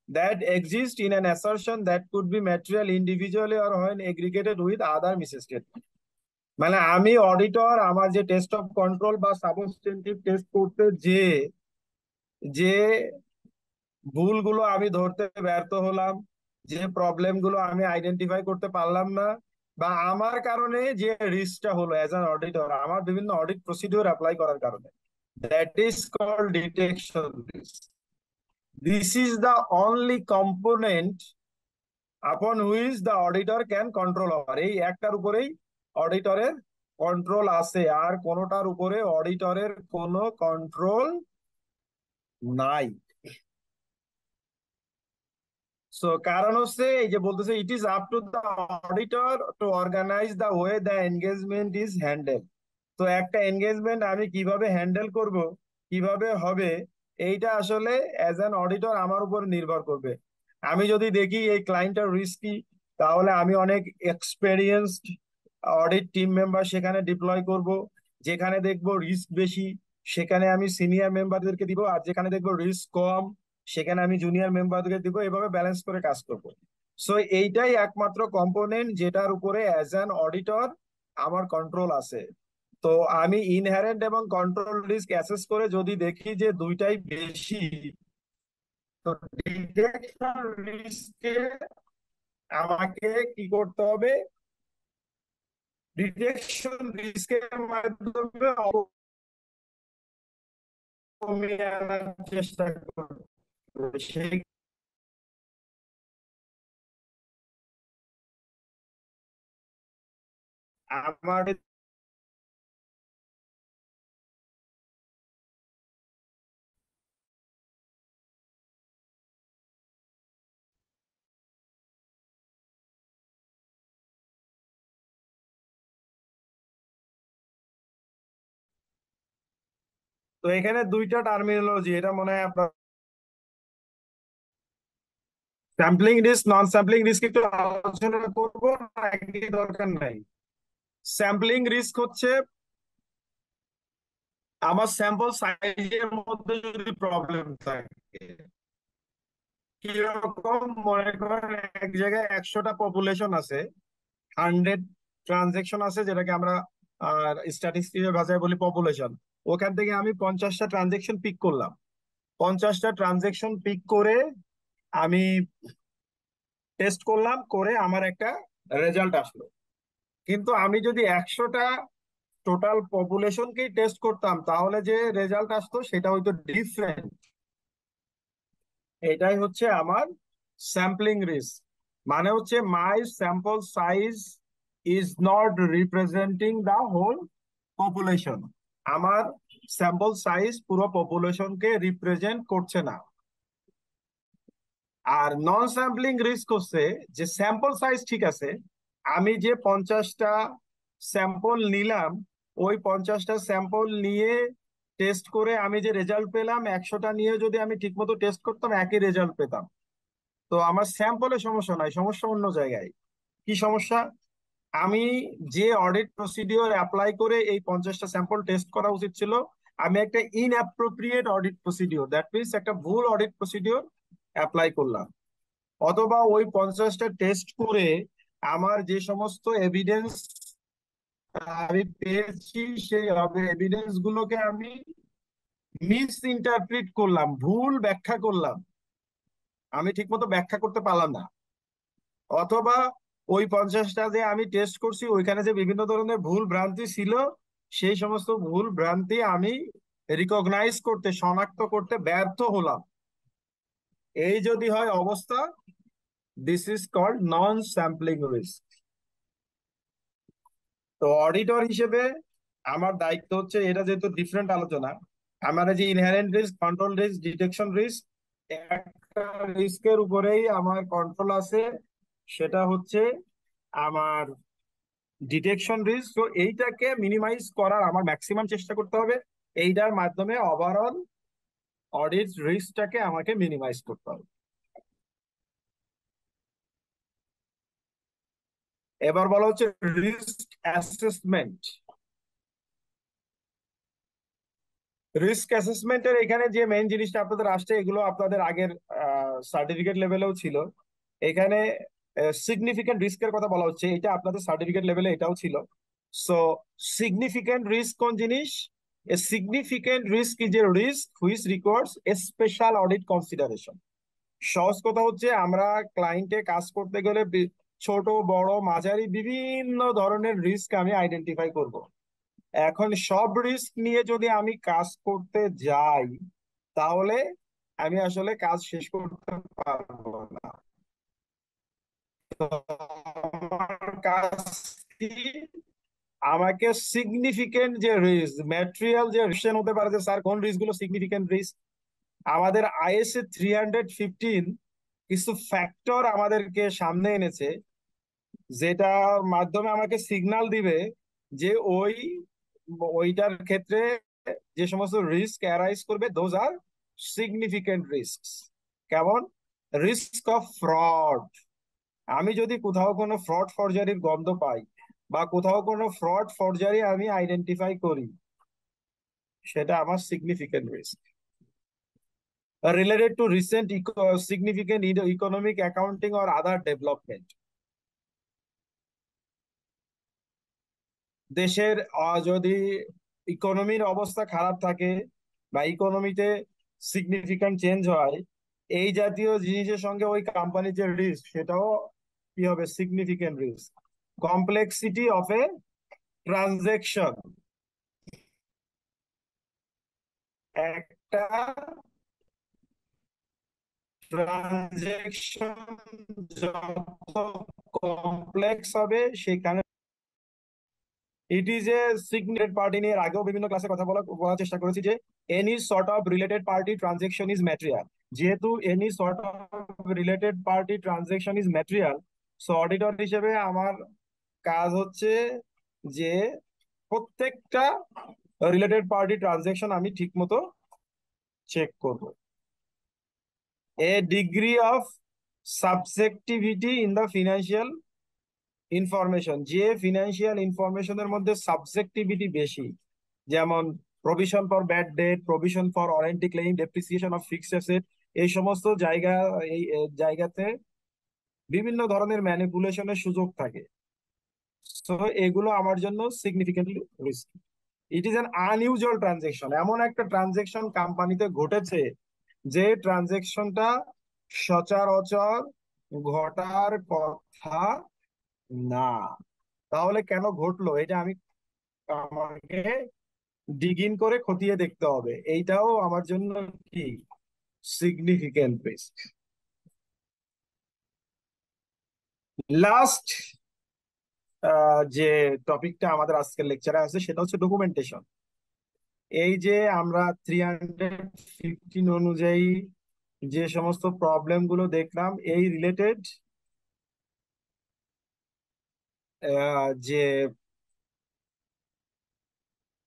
that exist in an assertion that could be material individually or হয় aggregated with other misstatement মানে আমি auditor আমার যে test of control বা substantive test করতে যে যে ভুলগুলো আমি ধরতে ব্যর্থ হলাম, যে প্রবলেমগুলো আমি আইডেন্টিফাই করতে পারলাম না, বা আমার কারণে যে রিস্কটা হলো অ্যাজ অ্যান অডিটর আমার বিভিন্ন অডিট প্রসিডিওর অ্যাপ্লাই করার কারণে that is called detection risk. This is the only component upon which the auditor can control over. এই একটার উপরেই অডিটরের কন্ট্রোল আছে, আর কোনোটার উপরে অডিটরের কোনো কন্ট্রোল নাই কারণ হচ্ছে এই যে বলতেছে it is up to the auditor to organise the way the engagement is handle তো একটা এনগেজমেন্ট আমি কীভাবে হ্যান্ডেল করব, কীভাবে হবে, এইটা আসলে অ্যাজ অ্যান অডিটর আমার উপর নির্ভর করবে। আমি যদি দেখি এই ক্লায়েন্টটার রিস্কি তাহলে আমি অনেক এক্সপেরিয়েন্সড অডিট টিম মেম্বার সেখানে ডিপ্লয় করব, যেখানে দেখব রিস্ক বেশি। সেখানে আমি সিনিয়র মেম্বারদেরকে দিব আর যেখানে দেখব রিস্ক কম, সেখানে আমি জুনিয়র মেম্বারদেরকে দিব, এভাবে ব্যালেন্স করে কাজ করব। সো এইটাই একমাত্র কম্পোনেন্ট যেটার উপরে অ্যাজ অ্যান অডিটর আমার কন্ট্রোল আছে। তো আমি ইনহেরেন্ট এবং কন্ট্রোল রিস্ক অ্যাসেস করে যদি দেখি যে দুইটাই বেশি, তো ডিটেকশন রিস্কে আমাকে কি করতে হবে? ডিটেকশন রিস্কের মাধ্যমে কমিয়ে আনার চেষ্টা করবে। সেই আমার তো এখানে দুইটা টার্মিনোলজি এটা মনে হয় আপনার sampling risk non sampling risk একটু আলোচনা করব নাকি দরকার নাই। স্যাম্পলিং রিস্ক হচ্ছে আমার স্যাম্পল সাইজের মধ্যে যদি প্রবলেম থাকে, কীরকম মনে করেন এক জায়গায় একশোটা পপুলেশন আছে হান্ড্রেড ট্রানজেকশন আছে, যেটাকে আমরা স্ট্যাটিস্টিকের ভাষায় বলি পপুলেশন ওখান থেকে আমি পঞ্চাশটা ট্রানজেকশন পিক করলাম। পঞ্চাশটা ট্রানজেকশন পিক করে আমি টেস্ট করলাম, করে আমার একটা রেজাল্ট আসলো। কিন্তু আমি যদি একশোটা টোটাল পপুলেশনকেই টেস্ট করতাম, তাহলে যে রেজাল্ট আসতো সেটা হয়তো ডিফারেন্ট এটাই হচ্ছে আমার স্যাম্পলিং রিস্ক মানে হচ্ছে my sample size is not representing the whole population আমার স্যাম্পল সাইজ পুরো পপুলেশনকে রিপ্রেজেন্ট করছে না। আর নন স্যাম্পলিং রিস্ক হচ্ছে যে স্যাম্পল সাইজ ঠিক আছে, আমি যে পঞ্চাশটা স্যাম্পল নিলাম, ওই পঞ্চাশটা স্যাম্পল নিয়ে টেস্ট করে আমি যে রেজাল্ট পেলাম, একশোটা নিয়ে যদি আমি ঠিকমতো টেস্ট করতাম, একই রেজাল্ট পেতাম। তো আমার স্যাম্পলে সমস্যা নাই, সমস্যা অন্য জায়গায়। কি সমস্যা? আমি যে অডিট প্রসিডিওর অ্যাপ্লাই করে এই পঞ্চাশটা স্যাম্পল টেস্ট করা উচিত ছিল, আমি একটা inappropriate audit procedure that means একটা ভুল অডিট প্রসিডিওর অ্যাপ্লাই করলাম। অথবা ওই পঞ্চাশটা টেস্ট করে আমার যে সমস্ত এভিডেন্স আমি পেয়েছি, সেই এভিডেন্স গুলোকে আমি মিস ইন্টারপ্রিট করলাম, ভুল ব্যাখ্যা করলাম। আমি ঠিকমতো ব্যাখ্যা করতে পারলাম না। অথবা ওই পঞ্চাশটা যে আমি টেস্ট করছি, ওইখানে যে বিভিন্ন ধরনের ভুল ভ্রান্তি ছিল, সেই সমস্ত ভুল ভ্রান্তি আমি রিকগনাইজ করতে, শনাক্ত করতে ব্যর্থ হলাম। এই যদি হয় অবস্থা this is called non sampling risk তো অডিটর হিসেবে আমার দায়িত্ব হচ্ছে, এটা যেহেতু ডিফারেন্ট আলোচনা, আমার যে inherent risk control risk detection risk একটা রিস্কের উপরেই আমার কন্ট্রোল আছে সেটা হচ্ছে আমার ডিটেকশন রিস্ক তো এইটাকে মিনিমাইজ করার আমার ম্যাক্সিমাম চেষ্টা করতে হবে। এইটার মাধ্যমে ওভারঅল অডিট রিস্কটাকে আমাকে মিনিমাইজ করতে হবে। এবার বলা হচ্ছে রিস্ক অ্যাসেসমেন্ট রিস্ক অ্যাসেসমেন্টের এখানে যে মেইন জিনিসটা আপনাদের আসছে, এগুলো আপনাদের আগের সার্টিফিকেট লেভেলেও ছিল। এখানে সিগনিফিকেন্ট রিস্কের কথা বলা হচ্ছে। এটা আপনাদের সার্টিফিকেট লেভেলে এটাও ছিল। সো সিগনিফিকেন্ট রিস্ক কোন জিনিস? A significant risk is a risk which requires a special audit consideration সহজ কথা হচ্ছে, আমরা ক্লায়েন্টে কাজ করতে গেলে ছোট, বড়, মাঝারি, বিভিন্ন ধরনের রিস্ক আমি আইডেন্টিফাই করব। এখন সব রিস্ক নিয়ে যদি আমি কাজ করতে যাই, তাহলে আমি আসলে কাজ শেষ করতে পারব না। আমাকে সিগনিফিকেন্ট যে রিস্ক ম্যাটেরিয়াল যে রিস্ক হতে পারে যে স্যার কোন রিস্কগুলো সিগনিফিকেন্ট রিস্ক আমাদের আইএসএ থ্রি হান্ড্রেড ফিফটিন কিছু ফ্যাক্টর আমাদেরকে সামনে এনেছে, যেটার মাধ্যমে আমাকে সিগন্যাল দিবে যে ওই, ওইটার ক্ষেত্রে যে সমস্ত রিস্ক অ্যারাইজ করবে দোজ আর সিগনিফিকেন্ট রিস্ক কেমন? রিস্ক অফ ফ্রড আমি যদি কোথাও কোনো ফ্রড ফরজারির গন্ধ পাই বা কোথাও কোনো ফ্রড ফরজারি আমি আইডেন্টিফাই করি, সেটা আমার significant risk recent eco- significant eco- economic accounting or other development. দেশের যদি ইকোনমির অবস্থা খারাপ থাকে বা ইকোনমিতে সিগনিফিক্যান্ট চেঞ্জ হয়, এই জাতীয় জিনিসের সঙ্গে ওই কোম্পানির যে রিস্ক সেটাও কি হবে? Significant risk complexity of a transaction একটা ট্রানজেকশন যত কমপ্লেক্স হবে, সেখানে ইট ইজ এ সিগনেটেড পার্টি নিয়ে আগেও বিভিন্ন ক্লাসে কথা বলা, বলার চেষ্টা করেছি যে any sort of related party transaction is material যেহেতু any sort of related party transaction is material so auditor হিসেবে আমার কাজ হচ্ছে যে প্রত্যেকটা রিলেটেড পার্টি ট্রানজেকশন আমি ঠিক মতো চেক করব। A degree of subjectivity in the financial information যে ফিনান্সিয়াল ইনফরমেশনের মধ্যে সাবজেক্টিভিটি বেশি, যেমন provision for bad debt provision for warranty claim depreciation of fixed asset এই সমস্ত জায়গা, এই জায়গাতে বিভিন্ন ধরনের ম্যানিপুলেশনের সুযোগ থাকে। সো এগুলো আমার জন্য significantly risk it is an unusual transaction এমন একটা ট্রানজেকশন কোম্পানিতে ঘটেছে যে ট্রানজেকশনটা সচরাচর ঘটার কথা না। তাহলে কেন ঘটলো? এটা আমি আমাকে ডিগিন করে খতিয়ে দেখতে হবে। এইটাও আমার জন্য কি? সিগনিফিকেন্ট রিস্ক লাস্ট যে টপিকটা আমাদের আজকের লেকচারে আছে, সেটা হচ্ছে ডকুমেন্টেশন এই যে আমরা থ্রি হান্ড্রেড ফিফটিন অনুযায়ী যে সমস্ত প্রবলেমগুলো দেখলাম, এই রিলেটেড যে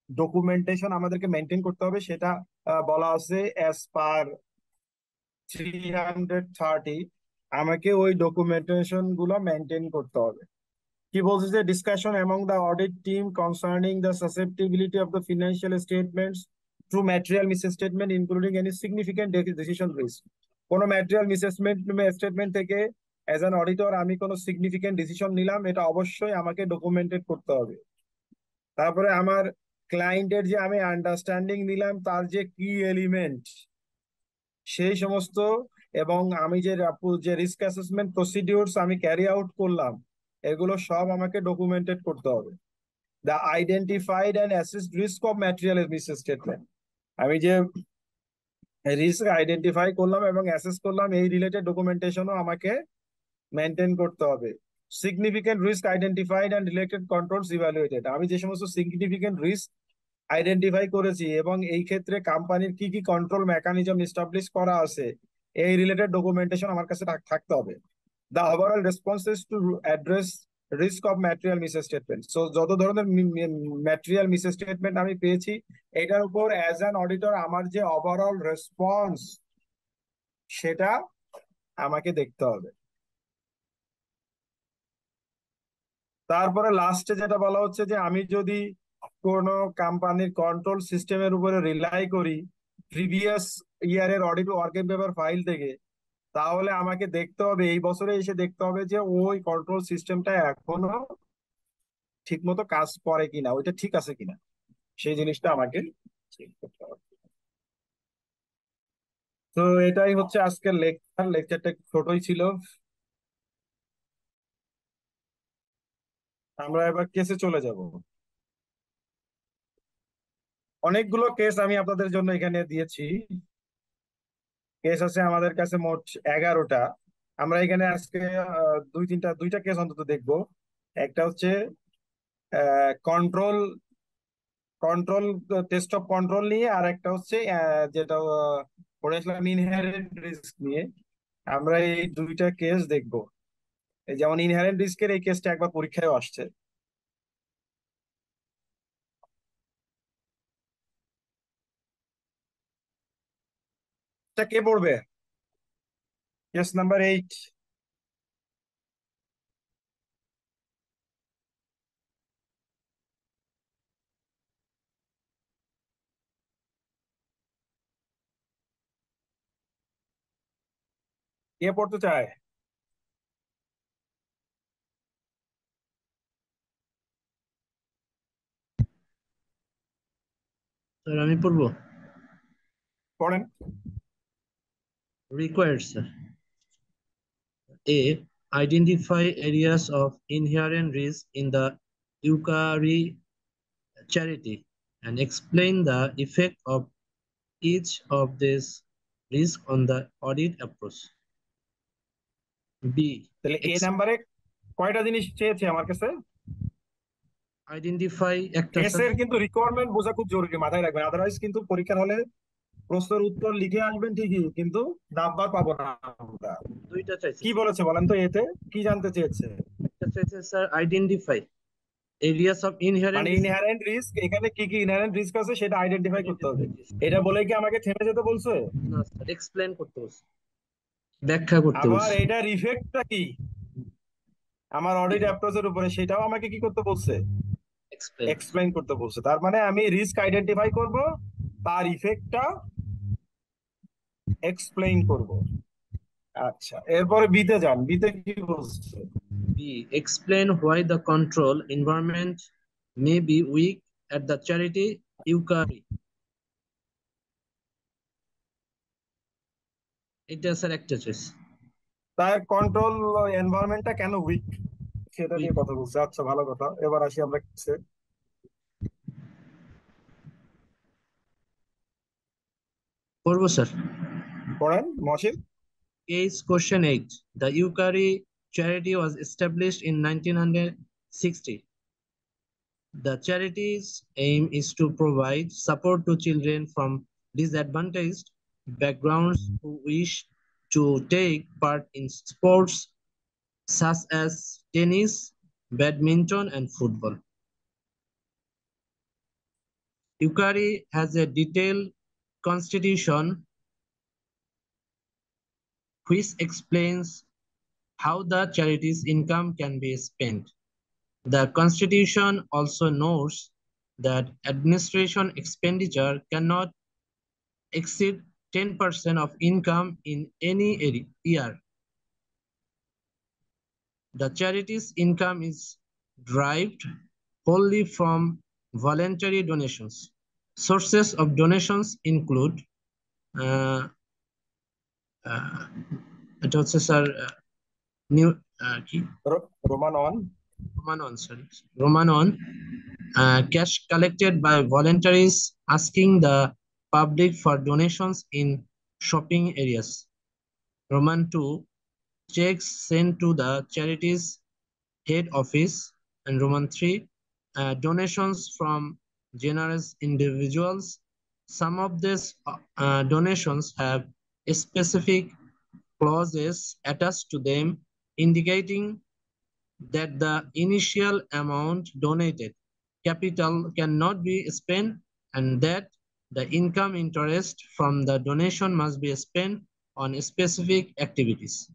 ডকুমেন্টেশন আমাদেরকে মেনটেন করতে হবে, সেটা বলা আছে as per three hundred thirty আমাকে ওই ডকুমেন্টেশনগুলো মেনটেন করতে হবে। কি বলছে যে discussion among the audit team concerning the susceptibility of the financial statements true material misstatement including any significant decision risk কোনো ম্যাটেরিয়াল মিসস্টেটমেন্ট স্টেটমেন্ট থেকে অ্যাজ অ্যান অডিটর আমি কোনো সিগনিফিকেন্ট ডিসিশন নিলাম, এটা অবশ্যই আমাকে ডকুমেন্টেড করতে হবে। তারপরে আমার ক্লায়েন্টের যে আমি আন্ডারস্ট্যান্ডিং নিলাম, তার যে কি এলিমেন্ট সেই সমস্ত এবং আমি যে যে রিস্ক অ্যাসেসমেন্ট প্রসিডিউরস আমি ক্যারি আউট করলাম, এগুলো সব আমাকে ডকুমেন্টেড করতে হবে। The identified and assessed risk of material misstatement আমি যে রিস্ক আইডেন্টিফাই করলাম এবং অ্যাসেস করলাম, এই রিলেটেড ডকুমেন্টেশনও আমাকে মেনটেন করতে হবে। Significant risk identified and related controls evaluated আমি যে সমস্ত সিগনিফিকেন্ট রিস্ক আইডেন্টিফাই করেছি এবং এই ক্ষেত্রে কোম্পানির কি কি কন্ট্রোল মেকানিজম এস্টাবলিশ করা আছে এই রিলেটেড ডকুমেন্টেশন আমার কাছে থাকতে হবে। The overall responses to address risk of material misstatement so যত ধরনের ম্যাটেরিয়াল মিস স্টেটমেন্ট আমি পেয়েছি, এটার উপর অ্যাজ অ্যান অডিটর আমার যে ওভারঅল রেসপন্স সেটা আমাকে দেখতে হবে। তারপরে লাস্টে যেটা বলা হচ্ছে যে আমি যদি কোনো কোম্পানির কন্ট্রোল সিস্টেমের উপরে রিলাই করি প্রিভিয়াস ইয়ারের অডিট ওয়ার্কিং পেপার ফাইল থেকে, তাহলে আমাকে দেখতে হবে, এই বছরে এসে দেখতে হবে যে ওই কন্ট্রোল সিস্টেমটা এখনও ঠিক মতো কাজ করে কিনা, ওইটা ঠিক আছে কিনা। সেই জিনিসটা আমাকে তো এটাই হচ্ছে আজকের লেকচার লেকচারটা ছোটই ছিল। আমরা এবার কেসে চলে যাব। অনেকগুলো কেস আমি আপনাদের জন্য এখানে দিয়েছি। কেস আছে আমাদের কাছে মোট এগারোটা। আমরা এখানে আজকে দুই তিনটা, দুইটা কেস অন্তত দেখব। একটা হচ্ছে control control test of control নিয়ে, আর একটা হচ্ছে যেটা পড়েছিলাম ইনহেরেন্ট রিস্ক নিয়ে। আমরা এই দুইটা কেস দেখব। যেমন ইনহেরেন্ট রিস্কের এই কেসটা একবার পরীক্ষায় আসছে। এটা কে পড়বে? কেস নাম্বার এইট কে পড়তে চায়? স্যার আমি পড়ব। পড়েন। Required sir a identify areas of inherent risk in the Euchari charity and explain the effect of each of these risk on the audit approach b তাহলে এই নাম্বারে কয়টা জিনিস চেয়েছে আমার কাছে identify একটা কেসের কিন্তু রিকোয়ারমেন্ট বোঝা খুব জরুরি মাথায় রাখবেন আদারওয়াইজ কিন্তু পরীক্ষার হলে প্রশ্নের উত্তর লিখে আসবেন ঠিকই কিন্তু নাম্বার পাবো না আমরা। দুইটা চাইছে। কি বলেছে বলেন তো এতে? কি জানতে চেয়েছে? চাইছে sir identify areas of inherent inherent risk এখানে কি কি ইনহেরেন্ট রিস্ক আছে সেটা আইডেন্টিফাই করতে হবে। এটা বলে কি আমাকে থেমে যেতে বলছে? না স্যার এক্সপ্লেন করতে বলছে। ব্যাখ্যা করতে আবার বলছে। এটার ইফেক্টটা কি? আমার অডিট অ্যাপ্রোচের উপরে সেটাও আমাকে কি করতে বলছে? এক্সপ্লেন করতে বলছে। তার মানে আমি রিস্ক আইডেন্টিফাই করব তার ইফেক্টটা এক্সপ্লেইন করব। আচ্ছা এরপরে বিতে যান। বিতে কি বলছে? B Explain why the control environment may be weak at the charity ইউকারি এটা স্যার একটা চয়েস তার কন্ট্রোল এনভায়রনমেন্টটা কেন উইক সেটা নিয়ে কথা বলছে। আচ্ছা ভালো কথা। এবার আসি আমরা কিসে করব স্যার। পড়েন Mohsin Case question 8. The Euchari charity was established in 1960. The charity's aim is to provide support to children from disadvantaged backgrounds who wish to take part in sports such as tennis, badminton, and football. Euchari has a detailed constitution which explains how the charity's income can be spent. The Constitution also notes that administration expenditure cannot exceed 10% of income in any year. The charity's income is derived wholly from voluntary donations. Sources of donations include uh, entonces sir new কি? roman on roman on sorry roman on cash collected by volunteers asking the public for donations in shopping areas. Roman 2 checks sent to the charity's head office. And roman 3 uh, donations from generous individuals. Some of these uh, donations have specific clauses attached to them indicating that the initial amount donated capital cannot be spent and that the income interest from the donation must be spent on specific activities.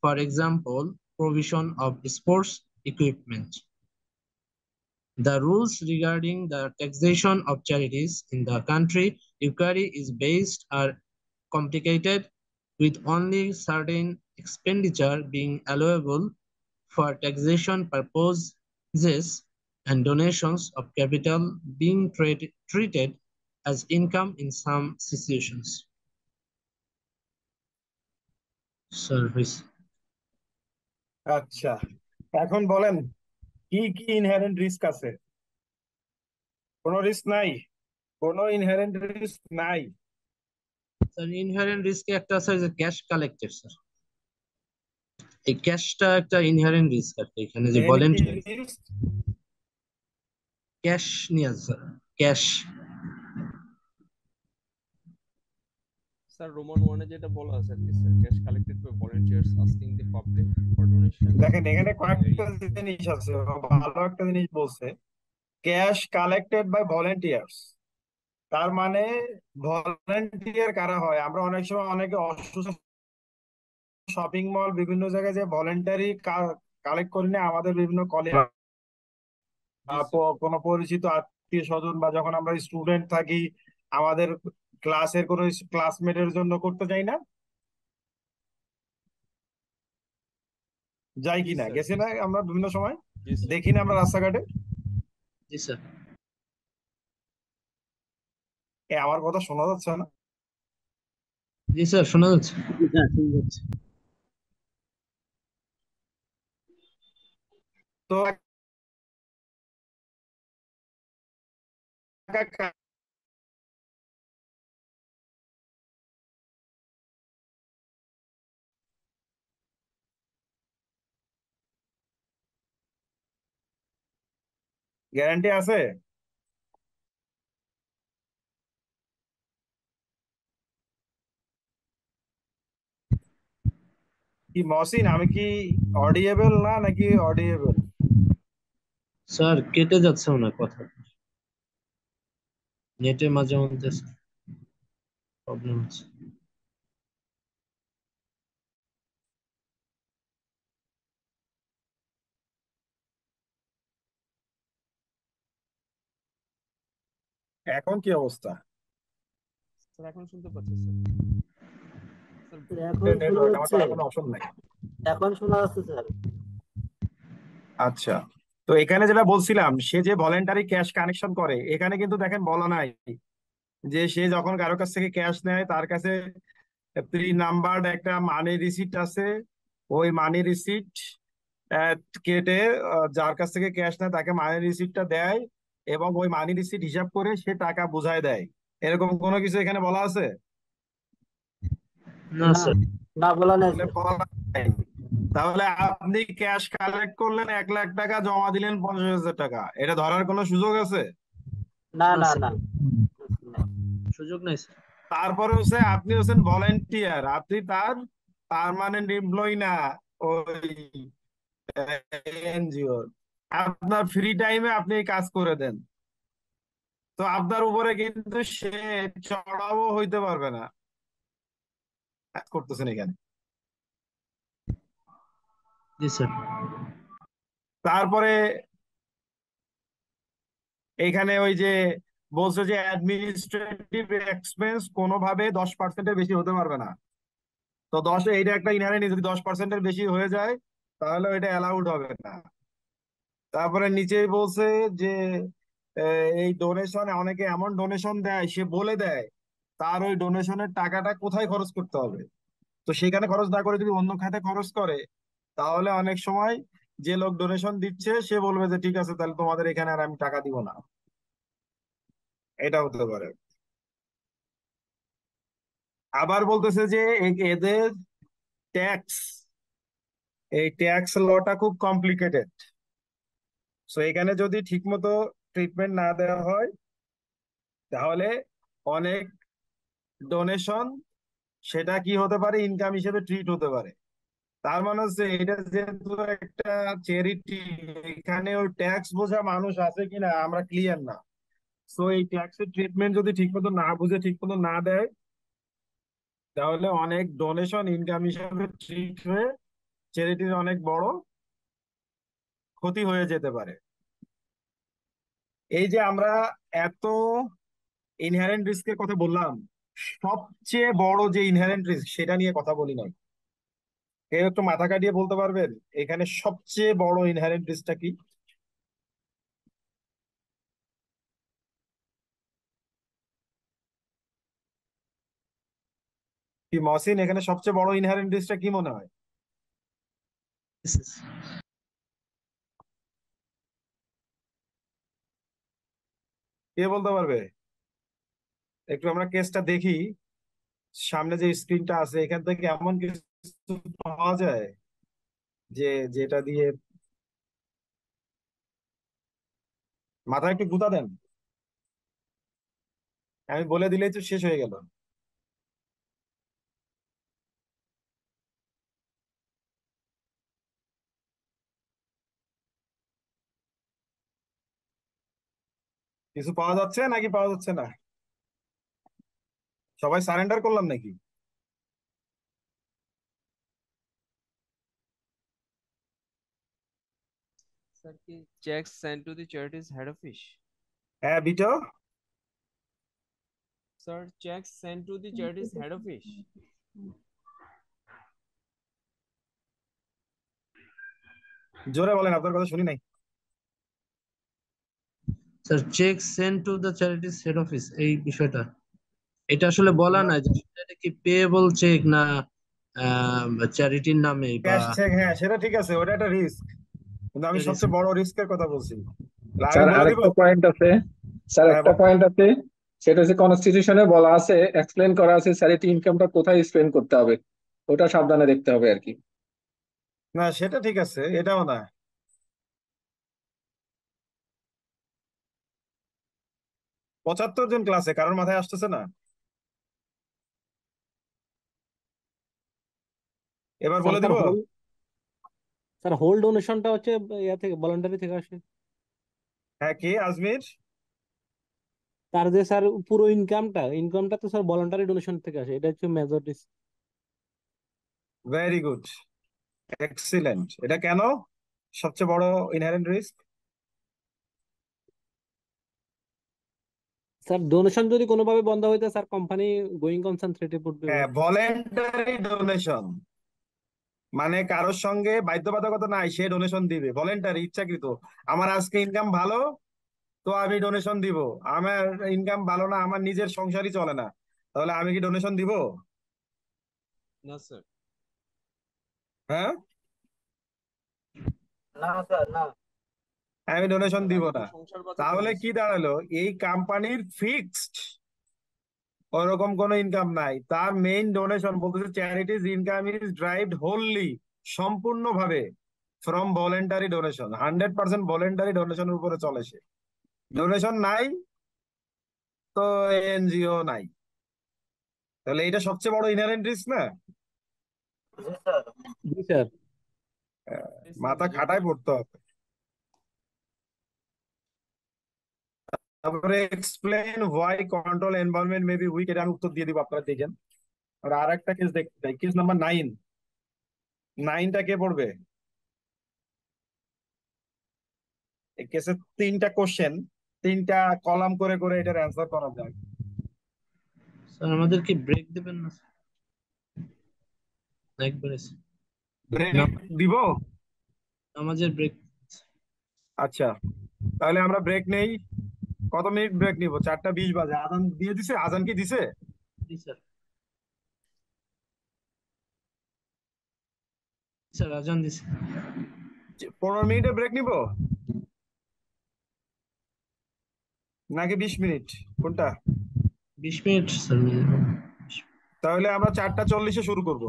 For example, provision of sports equipment. The rules regarding the taxation of charities in the country inquiry is based are complicated with only certain expenditure being allowable for taxation purposes and donations of capital being treated treated as income in some situations. Service. আচ্ছা এখন বলেন কি কি inherent risk আছে কোনো risk নাই কোনো inherent risk নাই স্যার ইনহেরেন্ট রিস্কে একটা আছে যে ক্যাশ কালেক্টেড স্যার এই ক্যাশটা একটা ইনহেরেন্ট রিস্ক আর এখানে যে বলেন ক্যাশ নিয়ে স্যার ক্যাশ স্যার রোমান ওয়ানে যেটা বলা আছে আর কি sir cash collected by volunteers asking the public for donation দেখেন এখানে কয়েকটা জিনিস আছে ভালো একটা জিনিস বলছে ক্যাশ কালেক্টেড বাই ভলেন্টিয়ার্স তার মানে ভলেন্টিয়ার কারা হয়? আমরা অনেক সময় অনেকে অসুস্থ শপিং মল বিভিন্ন জায়গায় যে ভলেন্টারি কালেক্ট করি না আমাদের বিভিন্ন কলেজ কোনো পরিচিত আত্মীয় স্বজন বা যখন আমরা স্টুডেন্ট থাকি আমাদের ক্লাসের কোনো ক্লাসমেটের জন্য করতে যাই না? যাই কিনা? গেছি না আমরা বিভিন্ন সময়? দেখি না আমরা রাস্তাঘাটে? জি স্যার এ আমার কথা শোনা যাচ্ছে না? জি স্যার শোনা যাচ্ছে। তো গ্যারান্টি আছে? কি মহসিন আমি কি অডিয়েবল না নাকি অডিয়েবল স্যার কেটে যাচ্ছে ওনার কথা। নেটে মাঝে মধ্যে প্রবলেম আছে এখন কি অবস্থা? স্যার এখন শুনতে পাচ্ছি স্যার। এখন শোনা যাচ্ছে। স্যার। আচ্ছা। তো এখানে যেটা বলছিলাম সে যে ভলেন্টারি ক্যাশ কানেকশন করে এখানে কিন্তু দেখেন বলা নাই যে সে যখন কারও কাছ থেকে ক্যাশ নেয় তার কাছে প্রি নাম্বারড একটা মানি রিসিট আছে। ওই মানি রিসিট কেটে যার কাছ থেকে ক্যাশ নেয় তাকে মানি রিসিটটা দেয় এবং ওই মানি রিসিট হিসাব করে সে টাকা বুঝায় দেয়। এরকম কোনো কিছু এখানে বলা আছে? না না। স্যার না বলা নাই তাহলে স্যার তাহলে আপনি ক্যাশ কালেক্ট করলেন এক লাখ টাকা জমা দিলেন পঞ্চাশ হাজার টাকা। এটা ধরার কোনো সুযোগ আছে? না না, না সুযোগ নাই স্যার তারপরে হচ্ছে আপনি হচ্ছেন ভলেন্টিয়ার আপনি তার পার্মানেন্ট এমপ্লয়ি না ওই এনজিও আপনার ফ্রি টাইমে আপনি কাজ করে দেন। তো আপনার উপরে কিন্তু সে চড়াও হইতে পারবে না। কাজ করতেছেন এখানে। তারপরে এইখানে ওই যে বলছে যে অ্যাডমিনিস্ট্রেটিভ এক্সপেন্স কোনোভাবে দশ পার্সেন্টের বেশি হতে পারবে না। তো দশ এইটা একটা ইনহারেন্ট যদি দশ পার্সেন্টের বেশি হয়ে যায় তাহলে এটা অ্যালাউড হবে না। তারপরে নিচেই বলছে যে এই ডোনেশনে অনেকে এমন ডোনেশন দেয় সে বলে দেয় তার ওই ডোনেশনের টাকাটা কোথায় খরচ করতে হবে? তো সেখানে খরচ না করে যদি অন্য খাতে খরচ করে, তাহলে অনেক সময় যে লোক ডোনেশন দিচ্ছে, সে বলবে যে, ঠিক আছে, তাহলে তোমাদের এখানে আর আমি টাকা দিব না। এটা হতে পারে। আবার বলতেছে যে এদের ট্যাক্স এই ট্যাক্স লটা খুব কমপ্লিকেটেড সো এখানে যদি ঠিকমতো ট্রিটমেন্ট না দেওয়া হয়, তাহলে অনেক ডোনেশন সেটা কি হতে পারে? ইনকাম হিসেবে ট্রিট হতে পারে। তার মানে হচ্ছে এটা যেহেতু একটা চ্যারিটি এখানে ওই ট্যাক্স বোঝা মানুষ আছে কিনা আমরা ক্লিয়ার না। সো এই ট্যাক্সের ট্রিটমেন্ট যদি ঠিক মতো না বুঝে ঠিক মতো না দেয়, তাহলে অনেক ডোনেশন ইনকাম হিসাবে ট্রিট হয়ে চ্যারিটির অনেক বড় ক্ষতি হয়ে যেতে পারে। এই যে আমরা এত ইনহারেন্ট রিস্কের কথা বললাম সবচেয়ে বড় যে ইনহেরেন্ট রিস্ক সেটা নিয়ে কথা বলি নাই। কেউ একটু মাথা কাটিয়ে বলতে পারবেন এখানে সবচেয়ে বড় ইনহেরেন্ট রিস্কটা কি? কি মহসিন এখানে সবচেয়ে বড় ইনহেরেন্ট রিস্কটা কি মনে হয়. কে বলতে পারবে? একটু আমরা কেসটা দেখি। সামনে যে স্ক্রিনটা আছে, এখান থেকে এমন কিছু পাওয়া যায় যে, যেটা দিয়ে মাথায় একটু গুঁতা দেন। আমি বলে দিলেই তো শেষ হয়ে গেল। কিছু পাওয়া যাচ্ছে নাকি পাওয়া যাচ্ছে না? সবাই সারেন্ডার করলাম নাকি? হ্যাঁ, জোরে বলেন আপনার কথা শুনি নাই। Sir cheque sent to the charity's head office এই বিষয়টা। এটা আসলে বলা নাই যে এটা কি পেয়েবল চেক না চ্যারিটির নামে বা ক্যাশ চেক হ্যাঁ সেটা ঠিক আছে ওটা একটা রিস্ক কিন্তু আমি সবচেয়ে বড় রিস্কের কথা বলছি। স্যার আরেকটা পয়েন্ট আছে। স্যার হ্যাঁ, একটা পয়েন্ট আছে সেটা হচ্ছে কনস্টিটিউশনে বলা আছে এক্সপ্লেন করা আছে চ্যারিটি ইনকামটা কোথায় স্পেন্ড করতে হবে। ওটা সাবধানে দেখতে হবে আর কি। না সেটা ঠিক আছে এটাও না। পঁচাত্তর জন ক্লাসে কারোর মাথায় আসতেছে না? এবার বলে দিব? স্যার হোল ডোনেশনটা হচ্ছে ইয়া থেকে ভলান্টারি থেকে আসে। হ্যাঁ কি? আজমির? তার যে স্যার পুরো ইনকামটা ইনকামটা তো স্যার ভলান্টারি ডোনেশন থেকে আসে। এটা হচ্ছে major risk very good excellent এটা কেন? সবচেয়ে বড় ইনহেরেন্ট রিস্ক স্যার ডোনেশন যদি কোনোভাবে বন্ধ হইতে স্যার কোম্পানি গোয়িং কনসার্ন থ্রেটে পড়বে হ্যাঁ ভলেন্টারি ডোনেশন মানে কারোর সঙ্গে বাধ্যবাধকতা নাই সে ডোনেশন দিবে। ভলেন্টারি ইচ্ছাকৃত। আমার আজকে ইনকাম ভালো তো আমি ডোনেশন দিব। আমার ইনকাম ভালো না আমার নিজের সংসারই চলে না। তাহলে আমি কি ডোনেশন দিব? No, sir. হ্যাঁ? না স্যার না। আমি ডোনেশন দিব না। তাহলে কি দাঁড়াল? এই কোম্পানির ফিক্সড ওরকম কোনো ইনকাম নাই। তার মেইন ডোনেশন বলতেছে charity's income is driven wholly সম্পূর্ণভাবে from voluntary donation hundred percent voluntary ডোনেশনের উপরে চলে সে। ডোনেশন নাই তো এনজিও নাই। তাহলে এটা সবচেয়ে বড় ইনহারেন্ট রিস্ক না? জি স্যার। মাথা খাটায় পড়তে হবে। তারপরে explain why control environment may be weak এটা আমি উত্তর দিয়ে দিব আপনারা দেখেন। আর আর একটা কেস দেখতে চাই। কেস নাম্বার নাইন নাইনটা কে পড়বে? এই কেসের তিনটা কোশ্চেন তিনটা কলাম করে করে এটার অ্যান্সার করা যায়। স্যার আমাদের কি ব্রেক দেবেন না একবারে ব্রেক দিব? আমাদের ব্রেক আচ্ছা তাহলে আমরা ব্রেক নেই। কত মিনিট ব্রেক নিব? চারটা বিশ বাজে। আজান দিয়ে দিছে? আজান কি দিছে? স্যার আজান দিছে। পনেরো মিনিটের ব্রেক নিব? নাকি বিশ মিনিট? কোনটা? বিশ মিনিট স্যার তাহলে আমরা চারটা চল্লিশে শুরু করব।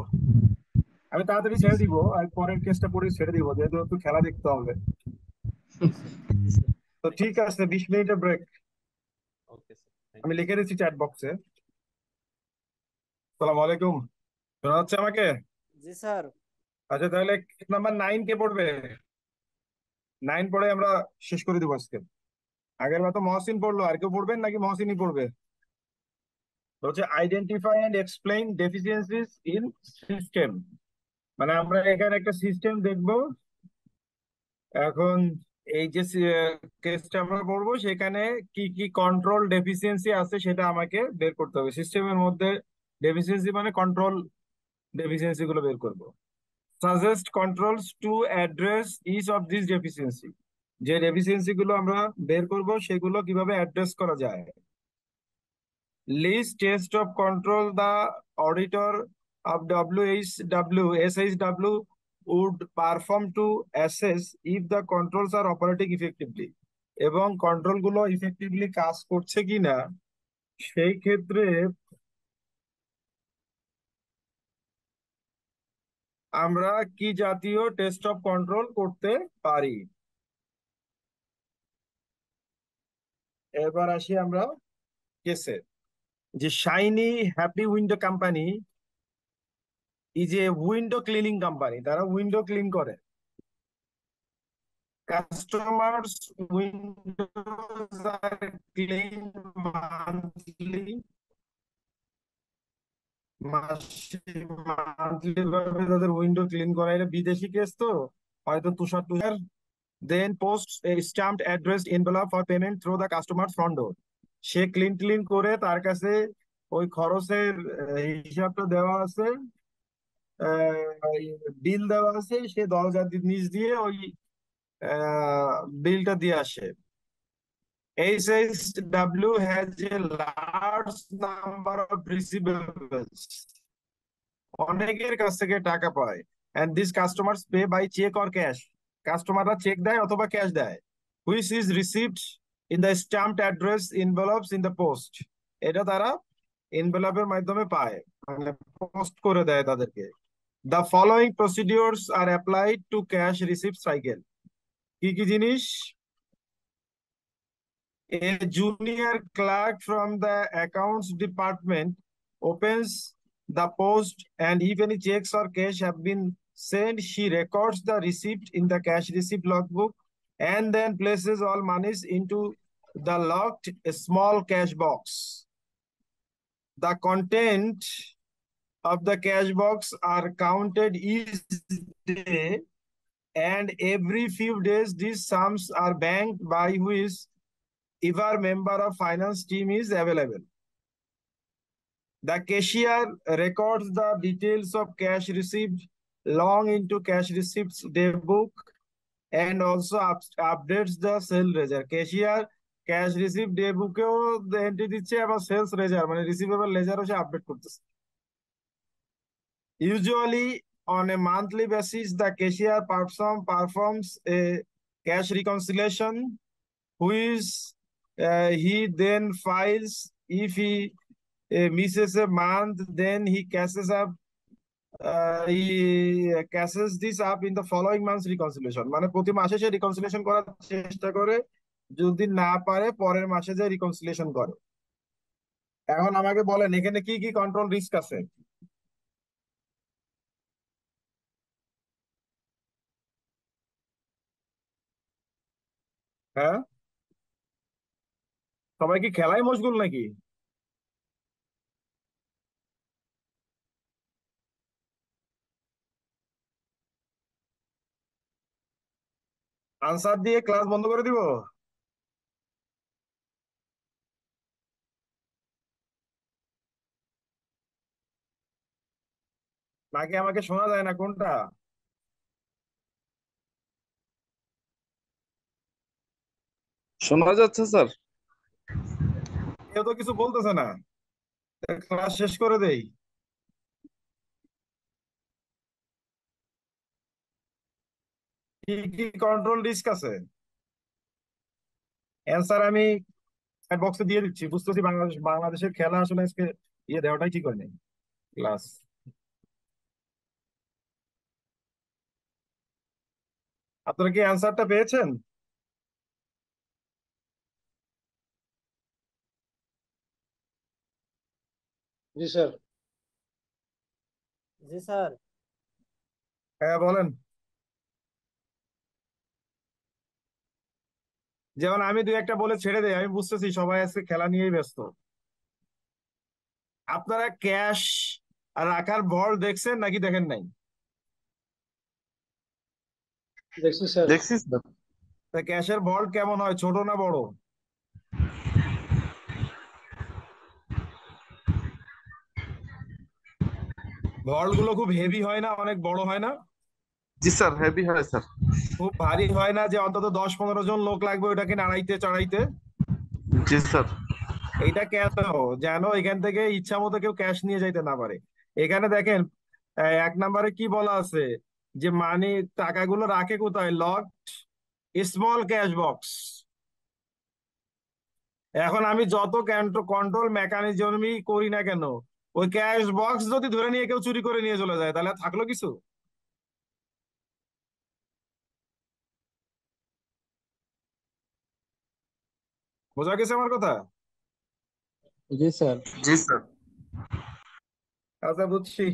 আমি তাড়াতাড়ি ছেড়ে দিব আর পরের কেসটা পরে ছেড়ে দিব যেহেতু একটু খেলা দেখতে হবে। তো ঠিক আছে বিশ মিনিটের ব্রেক. আমি লিখে দিচ্ছি চ্যাট বক্সে সালাম আলাইকুম। শোনা যাচ্ছে আমাকে? জি স্যার। আচ্ছা তাহলে নাম্বার নাইন কে পড়বে? নাইন পড়ে আমরা শেষ করে দেবো আজকে। আগের বার তো মহসিন পড়ল। আর কেউ পড়বেন নাকি মহসিনই পড়বে? তো হচ্ছে identify and explain deficiencies in system মানে আমরা এখানে একটা সিস্টেম দেখব। এখন এই যে কেসটা আমরা পড়ব, সেখানে কি কি কন্ট্রোল ডেফিসিয়েন্সি আছে সেটা আমাকে বের করতে হবে। সিস্টেমের মধ্যে ডেফিসিয়েন্সি মানে কন্ট্রোল ডেফিসিয়েন্সি গুলো বের করব। Suggest controls to address each of this deficiency যে ডেফিসিয়েন্সি গুলো আমরা বের করব, সেগুলো কীভাবে অ্যাড্রেস করা যায়? List test of control the auditor of W H W S H SHW would perform to assess if the controls are operating effectively এবং কন্ট্রোলগুলো ইফেক্টিভলি কাজ করছে কিনা, সেই ক্ষেত্রে আমরা কি জাতীয় টেস্ট অফ কন্ট্রোল করতে পারি? এবার আসি আমরা কেসে যে শাইনি হ্যাপি উইন্ডো কোম্পানি এই যে উইন্ডো ক্লিনিং কোম্পানি তারা উইন্ডো ক্লিন করে। কাস্টমার্স উইন্ডোজ ক্লিন মান্থলি তাদের উইন্ডো ক্লিন করা। এটা বিদেশি কেস তো, হয়তো Tushar Tushar. Then post stamped address envelope for payment through the customer front door say clean clean করে তার কাছে ওই খরচের হিসাবটা দেওয়া আছে। বিল দেওয়া আছে, সে দরজার নিচ দিয়ে ওই বিলটা দিয়ে আসে। H H W has a large number of receivables অনেকের কাছ থেকে টাকা পায়। And this customers pay by cheque or cash কাস্টমাররা চেক দেয় অথবা ক্যাশ দেয়। Which is received in the stamp address envelopes in the এটা তারা ইনভেলপের মাধ্যমে পায়। মানে পোস্ট করে দেয় তাদেরকে। The following procedures are applied to cash receipt cycle. কি কি জিনিস? A junior clerk from the accounts department opens the post and if any checks or cash have been sent, she records the receipt in the cash receipt logbook and then places all monies into the locked small cash box. The content of the cash box are counted each day and every few days these sums are banked by which ever member of finance team is available. The cashier records the details of cash received long into cash receipts day book and also up updates the sale ledger. Cashier cash receipt day book এও entry দিচ্ছে আবার sales laser মানে receivable লেজারও সে update করতেছে usually on a monthly basis the cashier perform performs a cash reconciliation which he then files if he misses a month then he cashes up Uh, he uh, uh, uh, cashes this up in the following month's reconciliation. মানে প্রতি মাসে সে reconciliation করার চেষ্টা করে যদি না পারে পরের মাসে যে রিকনসিলেশন করে। এখন আমাকে বলেন এখানে কি কি কন্ট্রোল রিস্ক আছে? হ্যাঁ? সবাই কি খেলায় মশগুল নাকি? আনসার দিয়ে ক্লাস বন্ধ করে দিব? নাকি আমাকে শোনা যায় না কোনটা? শোনা যাচ্ছে, স্যার? কেউ তো কিছু বলতেছে না। ক্লাস শেষ করে দেই। কি কি কন্ট্রোল রিস্ক আছে? অ্যান্সার আমি বক্সে দিয়ে দিচ্ছি। বুঝতেছি বাংলাদেশ, বাংলাদেশের খেলা আসলে আজকে ইয়ে দেওয়াটাই ঠিক হয়নি। ক্লাস আপনারা কি অ্যান্সারটা পেয়েছেন? জি স্যার। জি স্যার। হ্যাঁ বলেন। যেমন আমি দুই একটা বলে ছেড়ে দেই আমি বুঝতেছি সবাই আজকে খেলা নিয়েই ব্যস্ত। আপনারা ক্যাশ আর রাখার বল দেখছেন নাকি দেখেন নাই? দেখছি স্যার। ক্যাশের বল কেমন হয় ছোট না বড়? বলগুলো খুব হেভি হয় না অনেক বড় হয় না? জি স্যার হেভি হয় স্যার। খুব ভারী হয় না যে অন্তত দশ পনেরো জন লোক লাগবে ওটাকে নাড়াইতে চড়াইতে? জি স্যার। এইটা কেন যেন এখান থেকে ইচ্ছা মতো কেউ ক্যাশ নিয়ে যাইতে না পারে। এখানে দেখেন এক নম্বরে কি বলা আছে? যে মানি টাকাগুলো রাখে কোথায়? লক স্মল ক্যাশ বক্স এখন আমি যত কন্ট্রোল মেকানিজমই করি না কেন ওই ক্যাশ বক্স যদি ধরে নিয়ে কেউ চুরি করে নিয়ে চলে যায় তাহলে থাকল কিছু? বোঝা গেছে আমার কথা? জি স্যার। জি স্যার। আচ্ছা বুঝছি।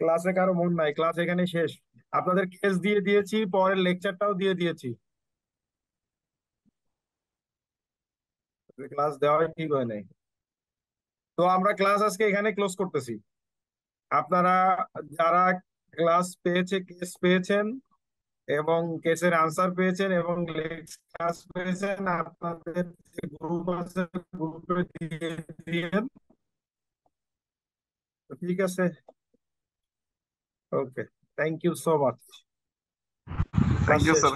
ক্লাসে কারও মন নাই ক্লাস এখানে শেষ। আপনাদের কেস দিয়ে দিয়েছি পরের লেকচারটাও দিয়ে দিয়েছি। ক্লাস দেওয়াই ঠিক হয় নাই। তো আমরা ক্লাস আজকে এখানে ক্লোজ করতেছি। আপনারা যারা ক্লাস পেয়েছে কেস পেয়েছেন এবং কেসের আনসার পেয়েছেন এবং ক্লাস পেয়েছেন আপনাদের যে গ্রুপ আছে গ্রুপে দিয়ে দিয়েন। ঠিক আছে? Okay thank you so much thank you sir